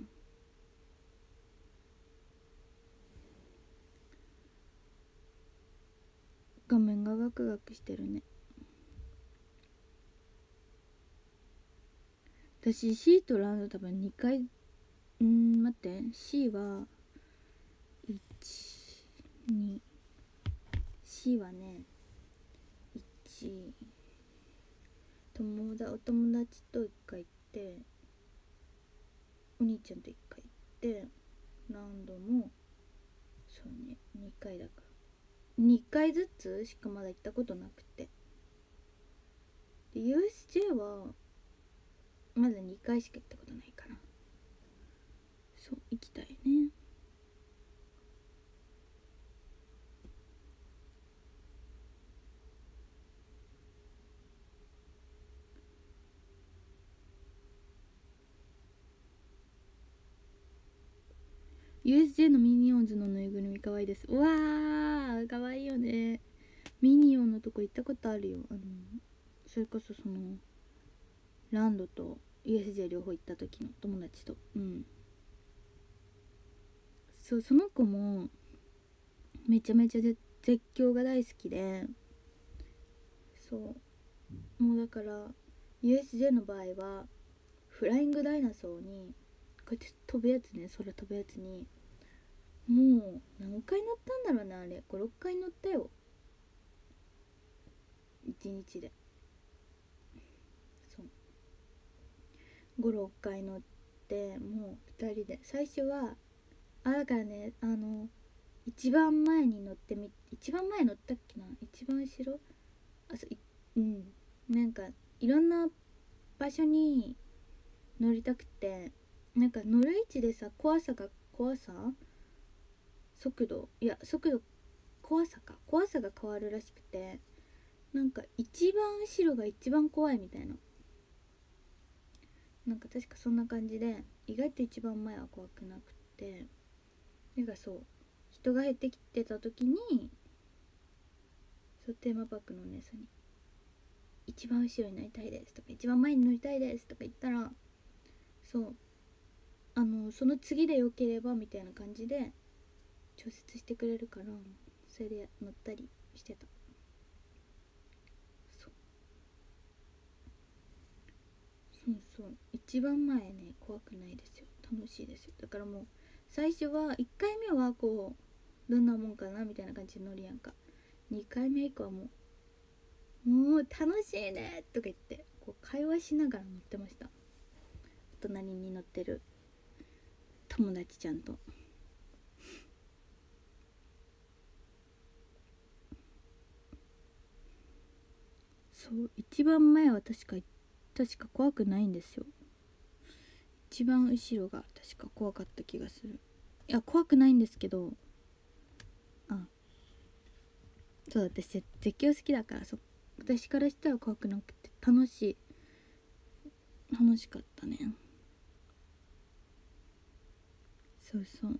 画面がガクガクしてるね。私 C とランド多分2回うん待って。C は2 C はね1友達お友達と1回行ってお兄ちゃんと1回行ってランドもそうね2回だから。2回ずつしかまだ行ったことなくて。で USJ はまだ2回しか行ったことないかな。そう行きたいね。USJ のミニオンズのぬいぐるみかわいいです。うわーかわいいよね。ミニオンのとこ行ったことあるよ。あのそれこそそのランドと USJ 両方行った時の友達と。うん。そうその子もめちゃめちゃ絶叫が大好きで。そう。もうだから USJ の場合はフライングダイナソーにこうやって飛ぶやつね空飛ぶやつにもう何回乗ったんだろうねあれ。56回乗ったよ。1日で。そう。56回乗ってもう2人で。最初はあだからねあの一番前に乗ってみ一番前乗ったっけな？一番後ろ？あそううん。なんかいろんな場所に乗りたくてなんか乗る位置でさ怖さが怖さ速度いや速度怖さか。怖さが変わるらしくてなんか一番後ろが一番怖いみたいな。なんか確かそんな感じで意外と一番前は怖くなくて。なんかそう人が減ってきてた時にそうテーマパークのお姉さんに「一番後ろになりたいです」とか「一番前に乗りたいです」とか言ったらそうあのその次でよければみたいな感じで調節してくれるからそれで乗ったりしてた。そう。そうそう。一番前ね怖くないですよ。楽しいですよ。だからもう最初は1回目はこうどんなもんかなみたいな感じで乗るやんか。2回目以降はもう「もう楽しいね」とか言ってこう会話しながら乗ってました。隣に乗ってる友達ちゃんと。そう一番前は確か確か怖くないんですよ。一番後ろが確か怖かった気がする。いや怖くないんですけどあそうだ私絶叫好きだからそ私からしたら怖くなくて楽しい。楽しかったね。そうそう。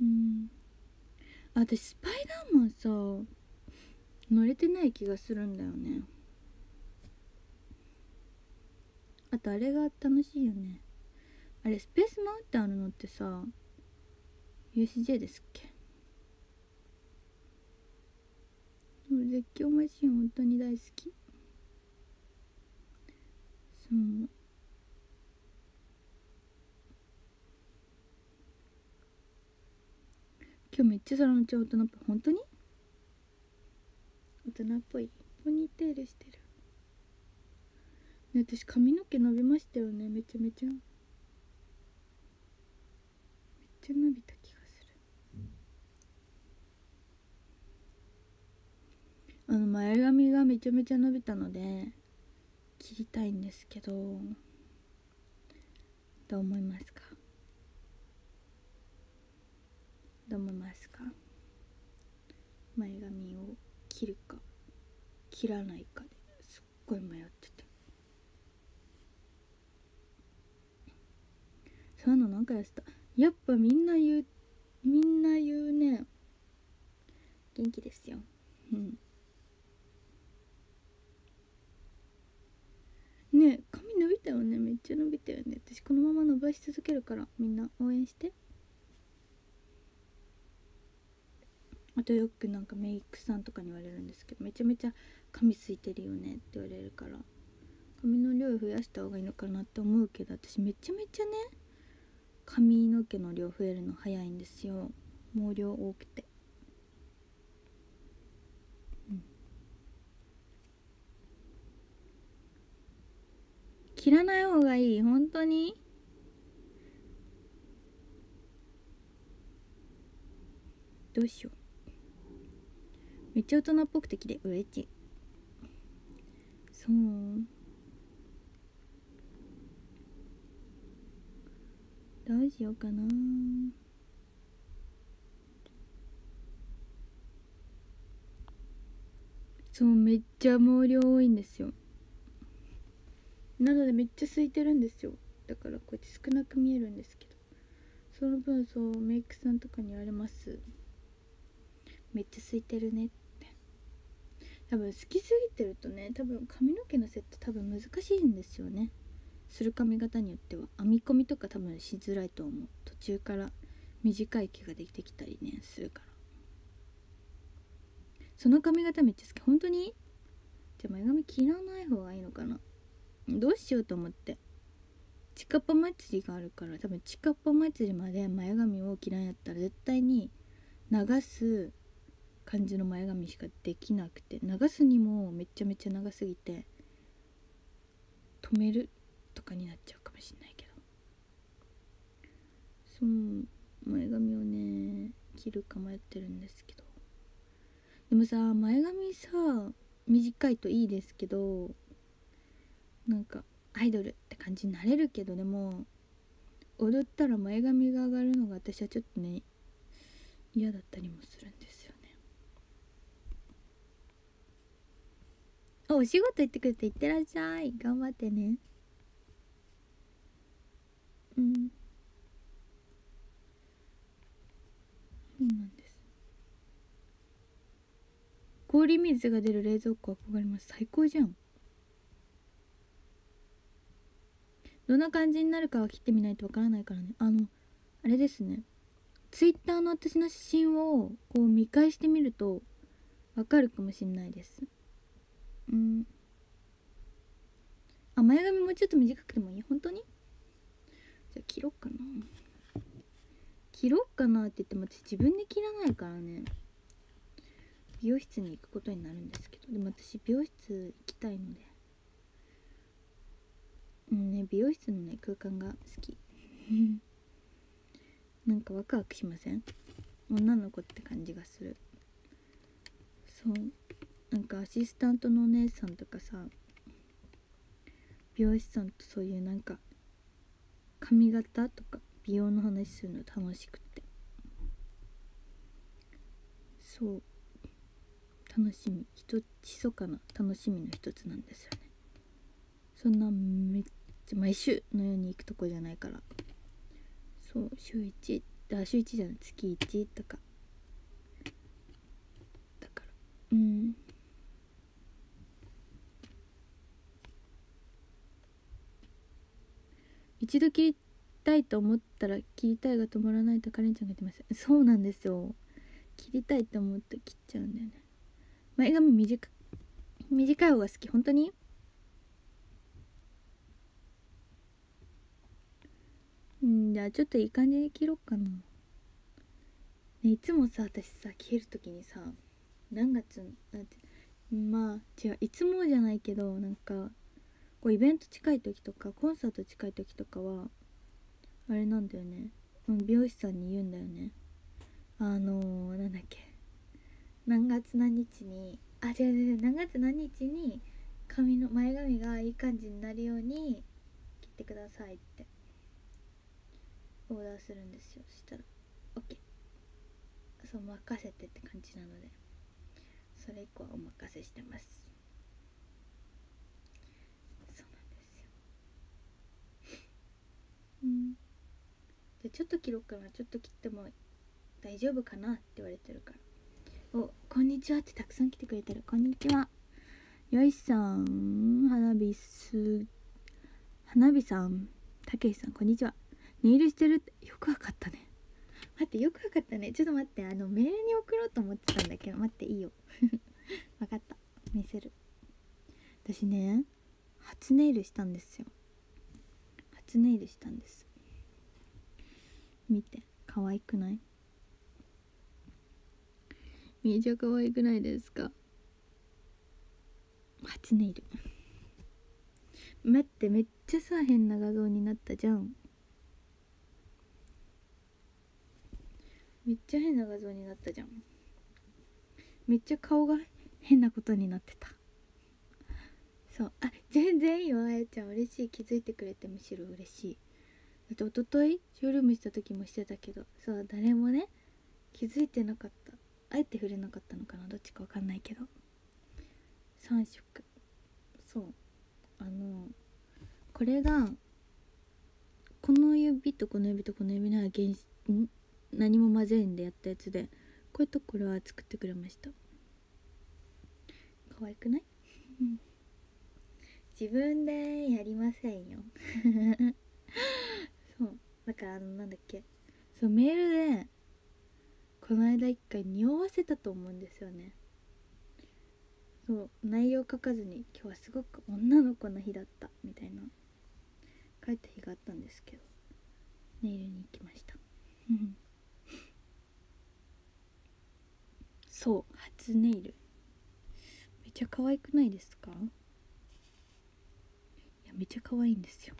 うん。私スパイダーマンさ乗れてない気がするんだよね。あとあれが楽しいよね。あれスペースマウンテンあるのってさ USJ ですっけ？絶叫マシン本当に大好き。そう。今日めっちゃ空のちゃ大人っぽい。本当に？大人っぽい。ポニーテールしてる。ね私髪の毛伸びましたよね。めちゃめちゃ。めっちゃ伸びた気がする。あの前髪がめちゃめちゃ伸びたので切りたいんですけどどう思いますか？どう思いますか？前髪を切るか切らないかですっごい迷ってて。そういうのなんかやってた。やっぱみんな言うみんな言うね。元気ですよ。うん。ね髪伸びたよね。めっちゃ伸びたよね。私このまま伸ばし続けるからみんな応援して。あとよくなんかメイクさんとかに言われるんですけどめちゃめちゃ髪すいてるよねって言われるから髪の量増やした方がいいのかなって思うけど私めちゃめちゃね髪の毛の量増えるの早いんですよ。毛量多くて。うん。切らない方がいい。本当に。どうしよう。めっちゃ大人っぽくて綺麗。嬉しいそう。どうしようかな。そうめっちゃ毛量多いんですよ。なのでめっちゃ空いてるんですよ。だからこうやって少なく見えるんですけど。その分そうメイクさんとかに言われます。めっちゃ空いてるねって。多分好きすぎてるとね多分髪の毛のセット多分難しいんですよね。する髪型によっては。編み込みとか多分しづらいと思う。途中から短い毛ができてきたりねするから。その髪型めっちゃ好き。本当に？じゃあ前髪切らない方がいいのかな？どうしようと思って。チカッパ祭りがあるから多分チカッパ祭りまで前髪を切らんやったら絶対に流す感じの前髪しかできなくて流すにもめちゃめちゃ長すぎて止めるとかになっちゃうかもしんないけど。そう前髪をね切るか迷ってるんですけど。でもさ前髪さ短いといいですけどなんかアイドルって感じになれるけどでも踊ったら前髪が上がるのが私はちょっとね嫌だったりもするんですよねお仕事行ってくれて行ってらっしゃい。頑張ってね。うん。そうなんです。氷水が出る冷蔵庫憧れます。最高じゃん。どんな感じになるかは切ってみないとわからないからね。あのあれですね。ツイッターの私の写真をこう見返してみるとわかるかもしんないです。うん。あ前髪もちょっと短くてもいい？本当に？じゃあ切ろっかな。切ろっかなって言っても私自分で切らないからね。美容室に行くことになるんですけど。でも私美容室行きたいので。うんね美容室のね空間が好き。なんかワクワクしません？女の子って感じがする。そう。なんかアシスタントのお姉さんとかさ美容師さんとそういうなんか髪型とか美容の話するの楽しくて。そう。楽しみ。ひと密かな楽しみの一つなんですよね。そんなめっちゃ毎週のように行くとこじゃないから。そう週1あ週1じゃない。月1とか。だからうん。一度切りたいと思ったら切りたいが止まらないとカレンちゃんが言ってました そうなんですよ。切りたいと思って切っちゃうんだよね。前髪短短い方が好き。本当に？うんじゃあちょっといい感じに切ろうかな、ね、いつもさ私さ切る時にさ何月なんてまあ違ういつもじゃないけどなんかこうイベント近い時とかコンサート近い時とかはあれなんだよね。美容師さんに言うんだよね。あのー、なんだっけ。何月何日にあ違う違う何月何日に髪の前髪がいい感じになるように切ってくださいって。オーダーするんですよ。そしたら OK そう任せてって感じなので。それ以降はお任せしてますそうなんですようん。じゃちょっと切ろうかなちょっと切っても大丈夫かなって言われてるから。おこんにちはってたくさん来てくれてる。こんにちは。よいさん花火す花火さん。たけしさんこんにちは。ネイルしてるってよくわかったね。待ってよくわかったね。ちょっと待ってあのメールに送ろうと思ってたんだけど待っていいよ。わかった。見せる。私ね初ネイルしたんですよ。初ネイルしたんです。見て可愛くない？めっちゃ可愛くないですか？初ネイル待ってめっちゃさ変な画像になったじゃん。めっちゃ変な画像になったじゃん。めっちゃ顔が変なことになってたそう。あ全然いいよ。あやちゃん嬉しい。気づいてくれてむしろ嬉しい。だって一昨日ショールームした時もしてたけどそう誰もね気づいてなかった。あえて触れなかったのかなどっちかわかんないけど。3色。そう。あのこれがこの指とこの指とこの指の原ん？何も混ぜんでやったやつでこれとこれは作ってくれました。可愛くない？自分でやりませんよ。そう。だからあのなんだっけ。そうメールでこの間一回匂わせたと思うんですよね。そう内容書かずに今日はすごく女の子の日だったみたいな。書いた日があったんですけどネイルに行きました。そう初ネイル。めっちゃ可愛くないですか？やめっちゃ可愛いんですよ。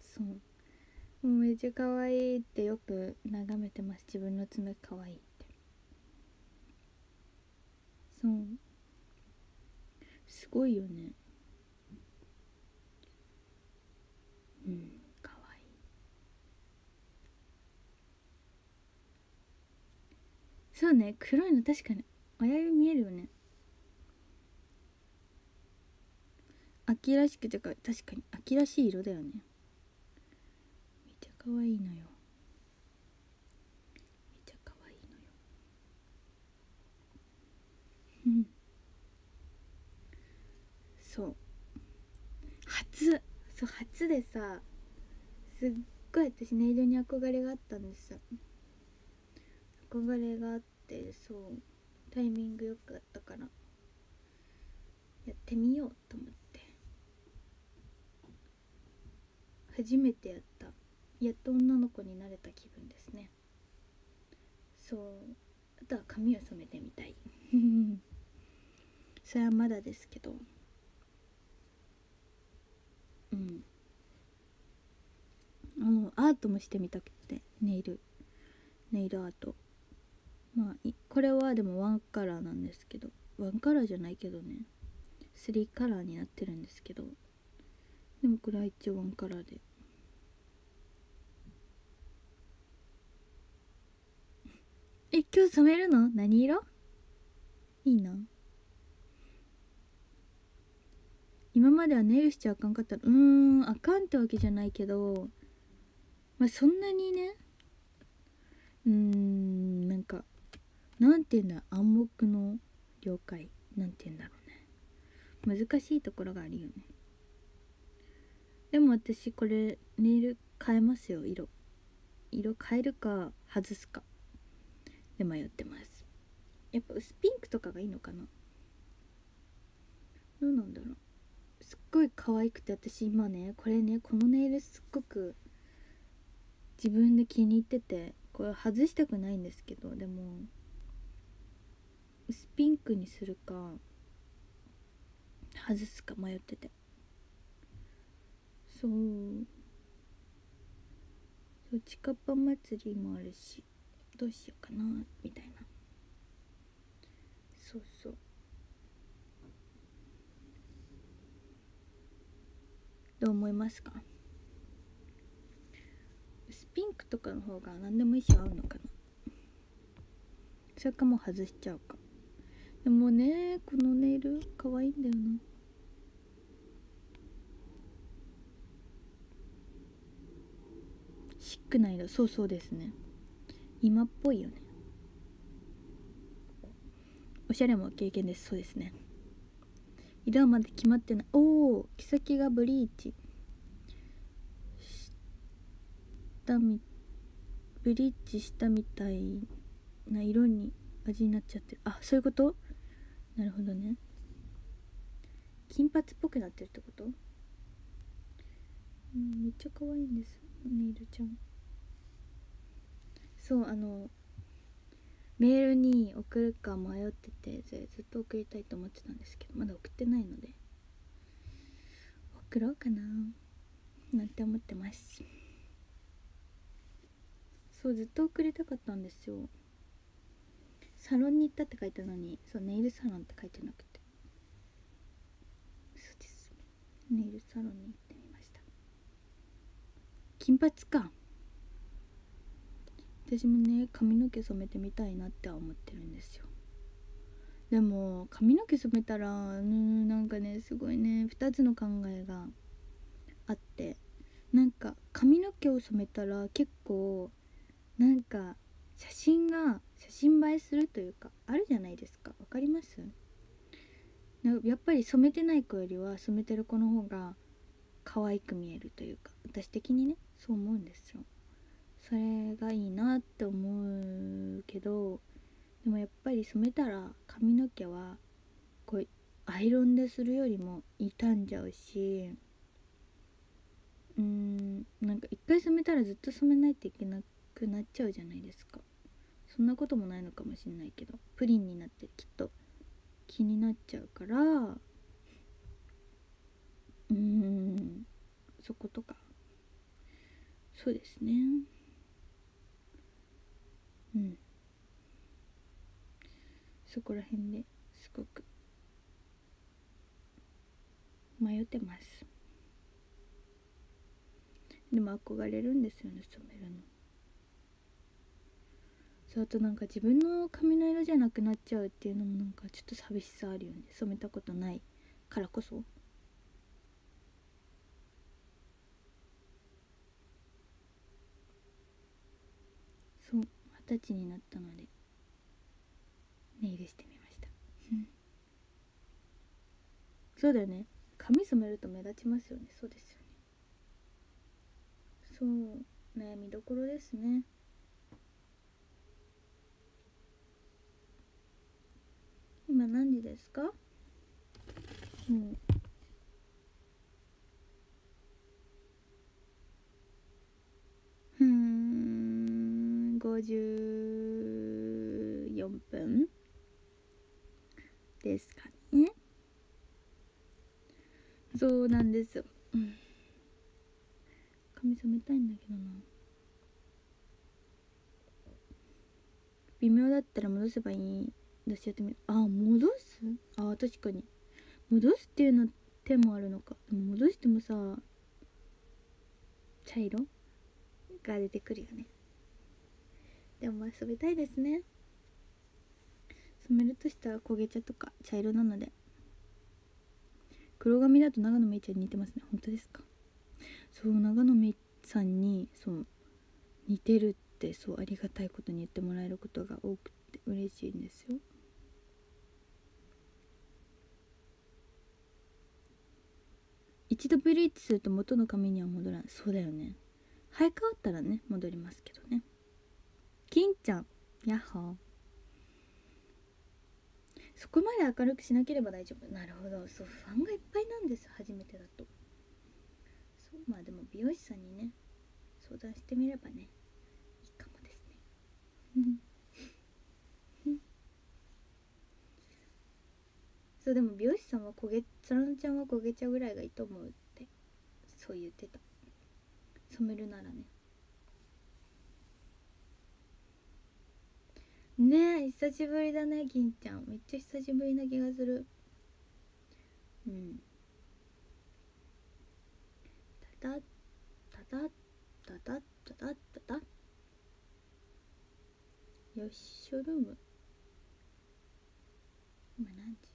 そう。もうめっちゃ可愛いってよく眺めてます。自分の爪可愛いって。そう。すごいよね。うん可愛い。そうね。黒いの確かに。親指見えるよね。秋らしくてか確かに秋らしい色だよね。めちゃ可愛いのよ。めちゃ可愛いのよ。うん。そう。初。そう初でさすっごい私ネイルに憧れがあったんです。憧れがあってそう。タイミングよくあったから。やってみようと思って。初めてやったやっと女の子になれた気分ですね。そう。あとは髪を染めてみたい。それはまだですけど。うん。あのアートもしてみたくてネイル。ネイルアート。まあこれはでもワンカラーなんですけどワンカラーじゃないけどね。3カラーになってるんですけど。でもこれは一応ワンカラーで。え今日染めるの？何色？いいな。今まではネイルしちゃあかんかったらうーんあかんってわけじゃないけど。まあそんなにね。うーんなんかなんて言うんだ暗黙の了解。なんて言うんだろうね。難しいところがあるよね。でも私これネイル変えますよ。色。色変えるか外すか。で迷ってます。やっぱ薄ピンクとかがいいのかな。どうなんだろう。すっごい可愛くて私今ねこれねこのネイルすっごく自分で気に入っててこれ外したくないんですけどでも薄ピンクにするか外すか迷ってて。そう。そうチカパ祭りもあるし。どうしようかなみたいな。そうそう。どう思いますか？薄ピンクとかの方が何でもいいし合うのかな？それかもう外しちゃうか。でもねこのネイル可愛いんだよな。シックな色。そうそうですね。今っぽいよね。おしゃれも経験です。そうですね。色はまだ決まってない。おお毛先がブリーチ。したみブリーチしたみたいな色に味になっちゃってる。あそういうこと？なるほどね。金髪っぽくなってるってこと？うんめっちゃ可愛いんですネイルちゃん。そうあのメールに送るか迷っててずっと送りたいと思ってたんですけどまだ送ってないので。送ろうかな。なんて思ってます。そうずっと送りたかったんですよ。サロンに行ったって書いたのにそうネイルサロンって書いてなくて。そうです。ネイルサロンに行ってみました。金髪か。私もね髪の毛染めてみたいなって思ってるんですよ。でも髪の毛染めたらうんなんかねすごいね2つの考えがあってなんか髪の毛を染めたら結構なんか写真が写真映えするというかあるじゃないですか。わかります？やっぱり染めてない子よりは染めてる子の方が可愛く見えるというか私的にねそう思うんですよ。それがいいなって思うけどでもやっぱり染めたら髪の毛はこうアイロンでするよりも傷んじゃうしうーんなんか一回染めたらずっと染めないといけなくなっちゃうじゃないですか。そんなこともないのかもしれないけどプリンになってきっと気になっちゃうからうーんそことか。そうですね。うん。そこら辺ですごく迷ってます。でも憧れるんですよね染めるの。そうあとなんか自分の髪の色じゃなくなっちゃうっていうのもなんかちょっと寂しさあるよね。染めたことないからこそ。そう。二十歳になったのでネイルしてみました。そうだよね。髪染めると目立ちますよね。そうですよね。そう悩みどころですね。今何時ですか？もう54分ですかね。そうなんですよ、うん、髪染めたいんだけどな。微妙だったら戻せばいい私やってみるあ戻す？あ確かに。戻すっていうの手もあるのか。でも戻してもさ茶色が出てくるよね。でもまあ染めたいですね。染めるとしたら焦げ茶とか茶色なので。黒髪だと長野めいちゃんに似てますね。本当ですか？そう長野めいさんにそう似てるってそうありがたいことに言ってもらえることが多くて嬉しいんですよ。一度ブリーチすると元の髪には戻らないそうだよね。生え変わったらね戻りますけどね。金ちゃん。やっほー。そこまで明るくしなければ大丈夫。なるほど。そうファンがいっぱいなんです。初めてだと。そうまあでも美容師さんにね。相談してみればね。いいかもですね。う んそうでも美容師さんは焦げそらのちゃんは焦げ茶ぐらいがいいと思うって。そう言ってた。染めるならね。ねえ久しぶりだね銀ちゃん。めっちゃ久しぶりな気がする。うん。タタタタタタタタタタよっしょルーム。今何時？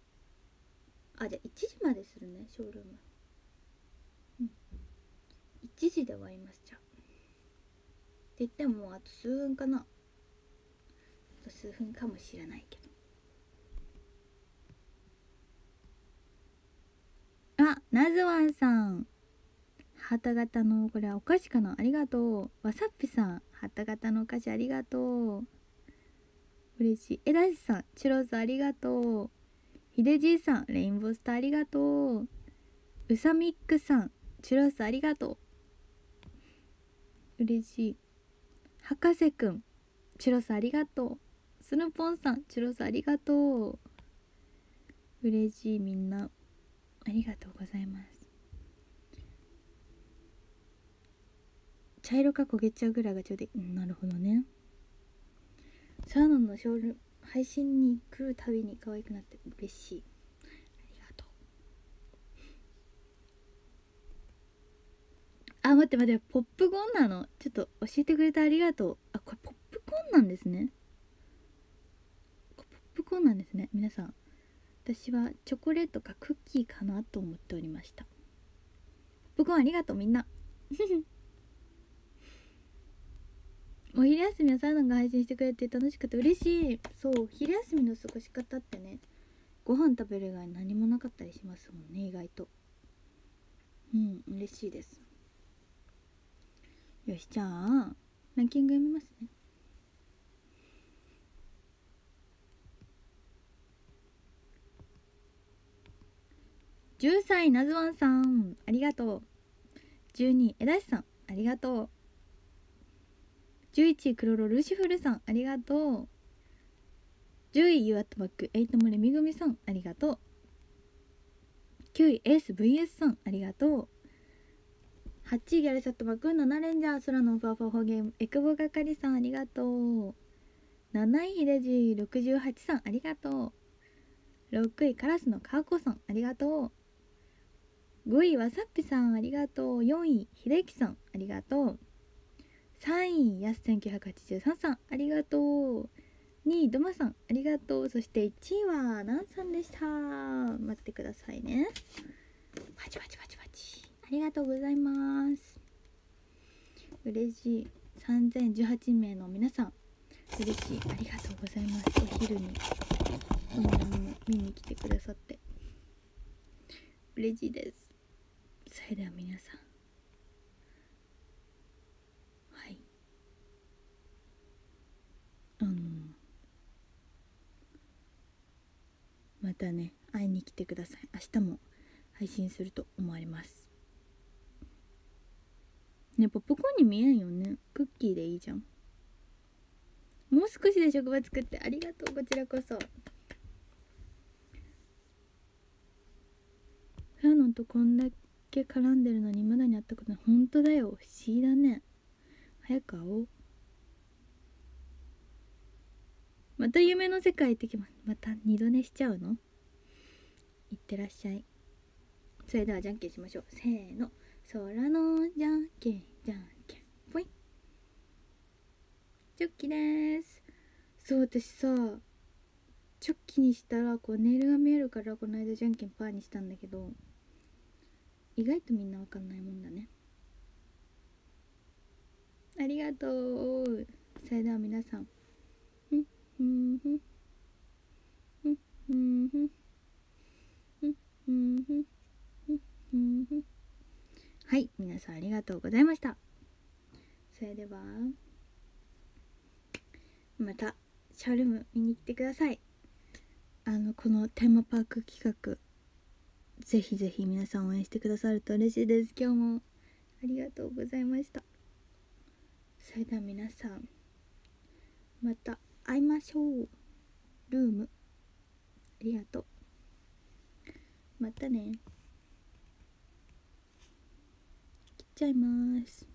あじゃあ1時までするねショールーム。うん。1時で終わりますじゃあ。って言ってももうあと数分かな。と数分かもしれないけど。あナズワンさん。ハタ型のこれはお菓子かな？ありがとう。わさっぴさんハタ型のお菓子ありがとう。嬉しい。えだしさんチュロスありがとう。ひでじいさんレインボースターありがとう。うさみっくさんチュロスありがとう。嬉しい。博士くんチュロスありがとう。スヌポンさんチュロスありがとう。嬉しいみんな。ありがとうございます。茶色か焦げちゃうぐらいがちょうどいい、なるほどね。サーノンのショール配信に来るたびに可愛くなって嬉しい。ありがとう。あ待って待ってポップコーンなの？ちょっと教えてくれてありがとう。あこれポップコーンなんですね。コーンなんですね。皆さん。私はチョコレートかクッキーかなと思っておりました。ポップコーンありがとうみんな。お昼休みはサウナが配信してくれて楽しくて嬉しい。そう昼休みの過ごし方ってねご飯食べる以外何もなかったりしますもんね意外と。うん嬉しいです。よしじゃあランキング読みますね。10歳なずわんさん。ありがとう。12えだしさん。ありがとう。11位クロロルシフルさん。ありがとう。10位ユアットバックエイトモレみぐみさん。ありがとう。9位エース VS さん。ありがとう。8位ギャルサットバック7レンジャー空のふわふわホゲームエクボ係さん。ありがとう。7位ヒデジ68さん。ありがとう。6位カラスのカーコさん。ありがとう。5位わさっぴさんありがとう。4位ひできさんありがとう。3位やす1983さんありがとう。2位ドマさんありがとう。そして1位はナンさんでした。待ってくださいね。パチパチパチパチ。ありがとうございます。嬉しい。3018名の皆さん。嬉しい。ありがとうございます。お昼に。このも見に来てくださって。嬉しいです。それでは皆さん。はい。あのまたね会いに来てください。明日も配信すると思われます。ねポップコーンに見えんよね。クッキーでいいじゃん。もう少しで職場作ってありがとうこちらこそ。フヤノンとこんだけ。絡んでるのにまだに会ったことない。本当だよ。不思議だね。早く会おう。また夢の世界行ってきます。また二度寝しちゃうの？いってらっしゃい。それではじゃんけんしましょう。せーの。空のじゃんけんじゃんけん。ぽい。チョッキです。そう私さチョッキにしたらこうネイルが見えるからこの間じゃんけんパーにしたんだけど。意外とみんなわかんないもんだね。ありがとう。それでは皆さん。はい皆さんありがとうございました。それではまたショールーム見に来てください。あのこのテーマパーク企画。ぜひぜひ皆さん応援してくださると嬉しいです。今日もありがとうございました。それでは皆さんまた会いましょう。ルーム。ありがとう。またね。切っちゃいます。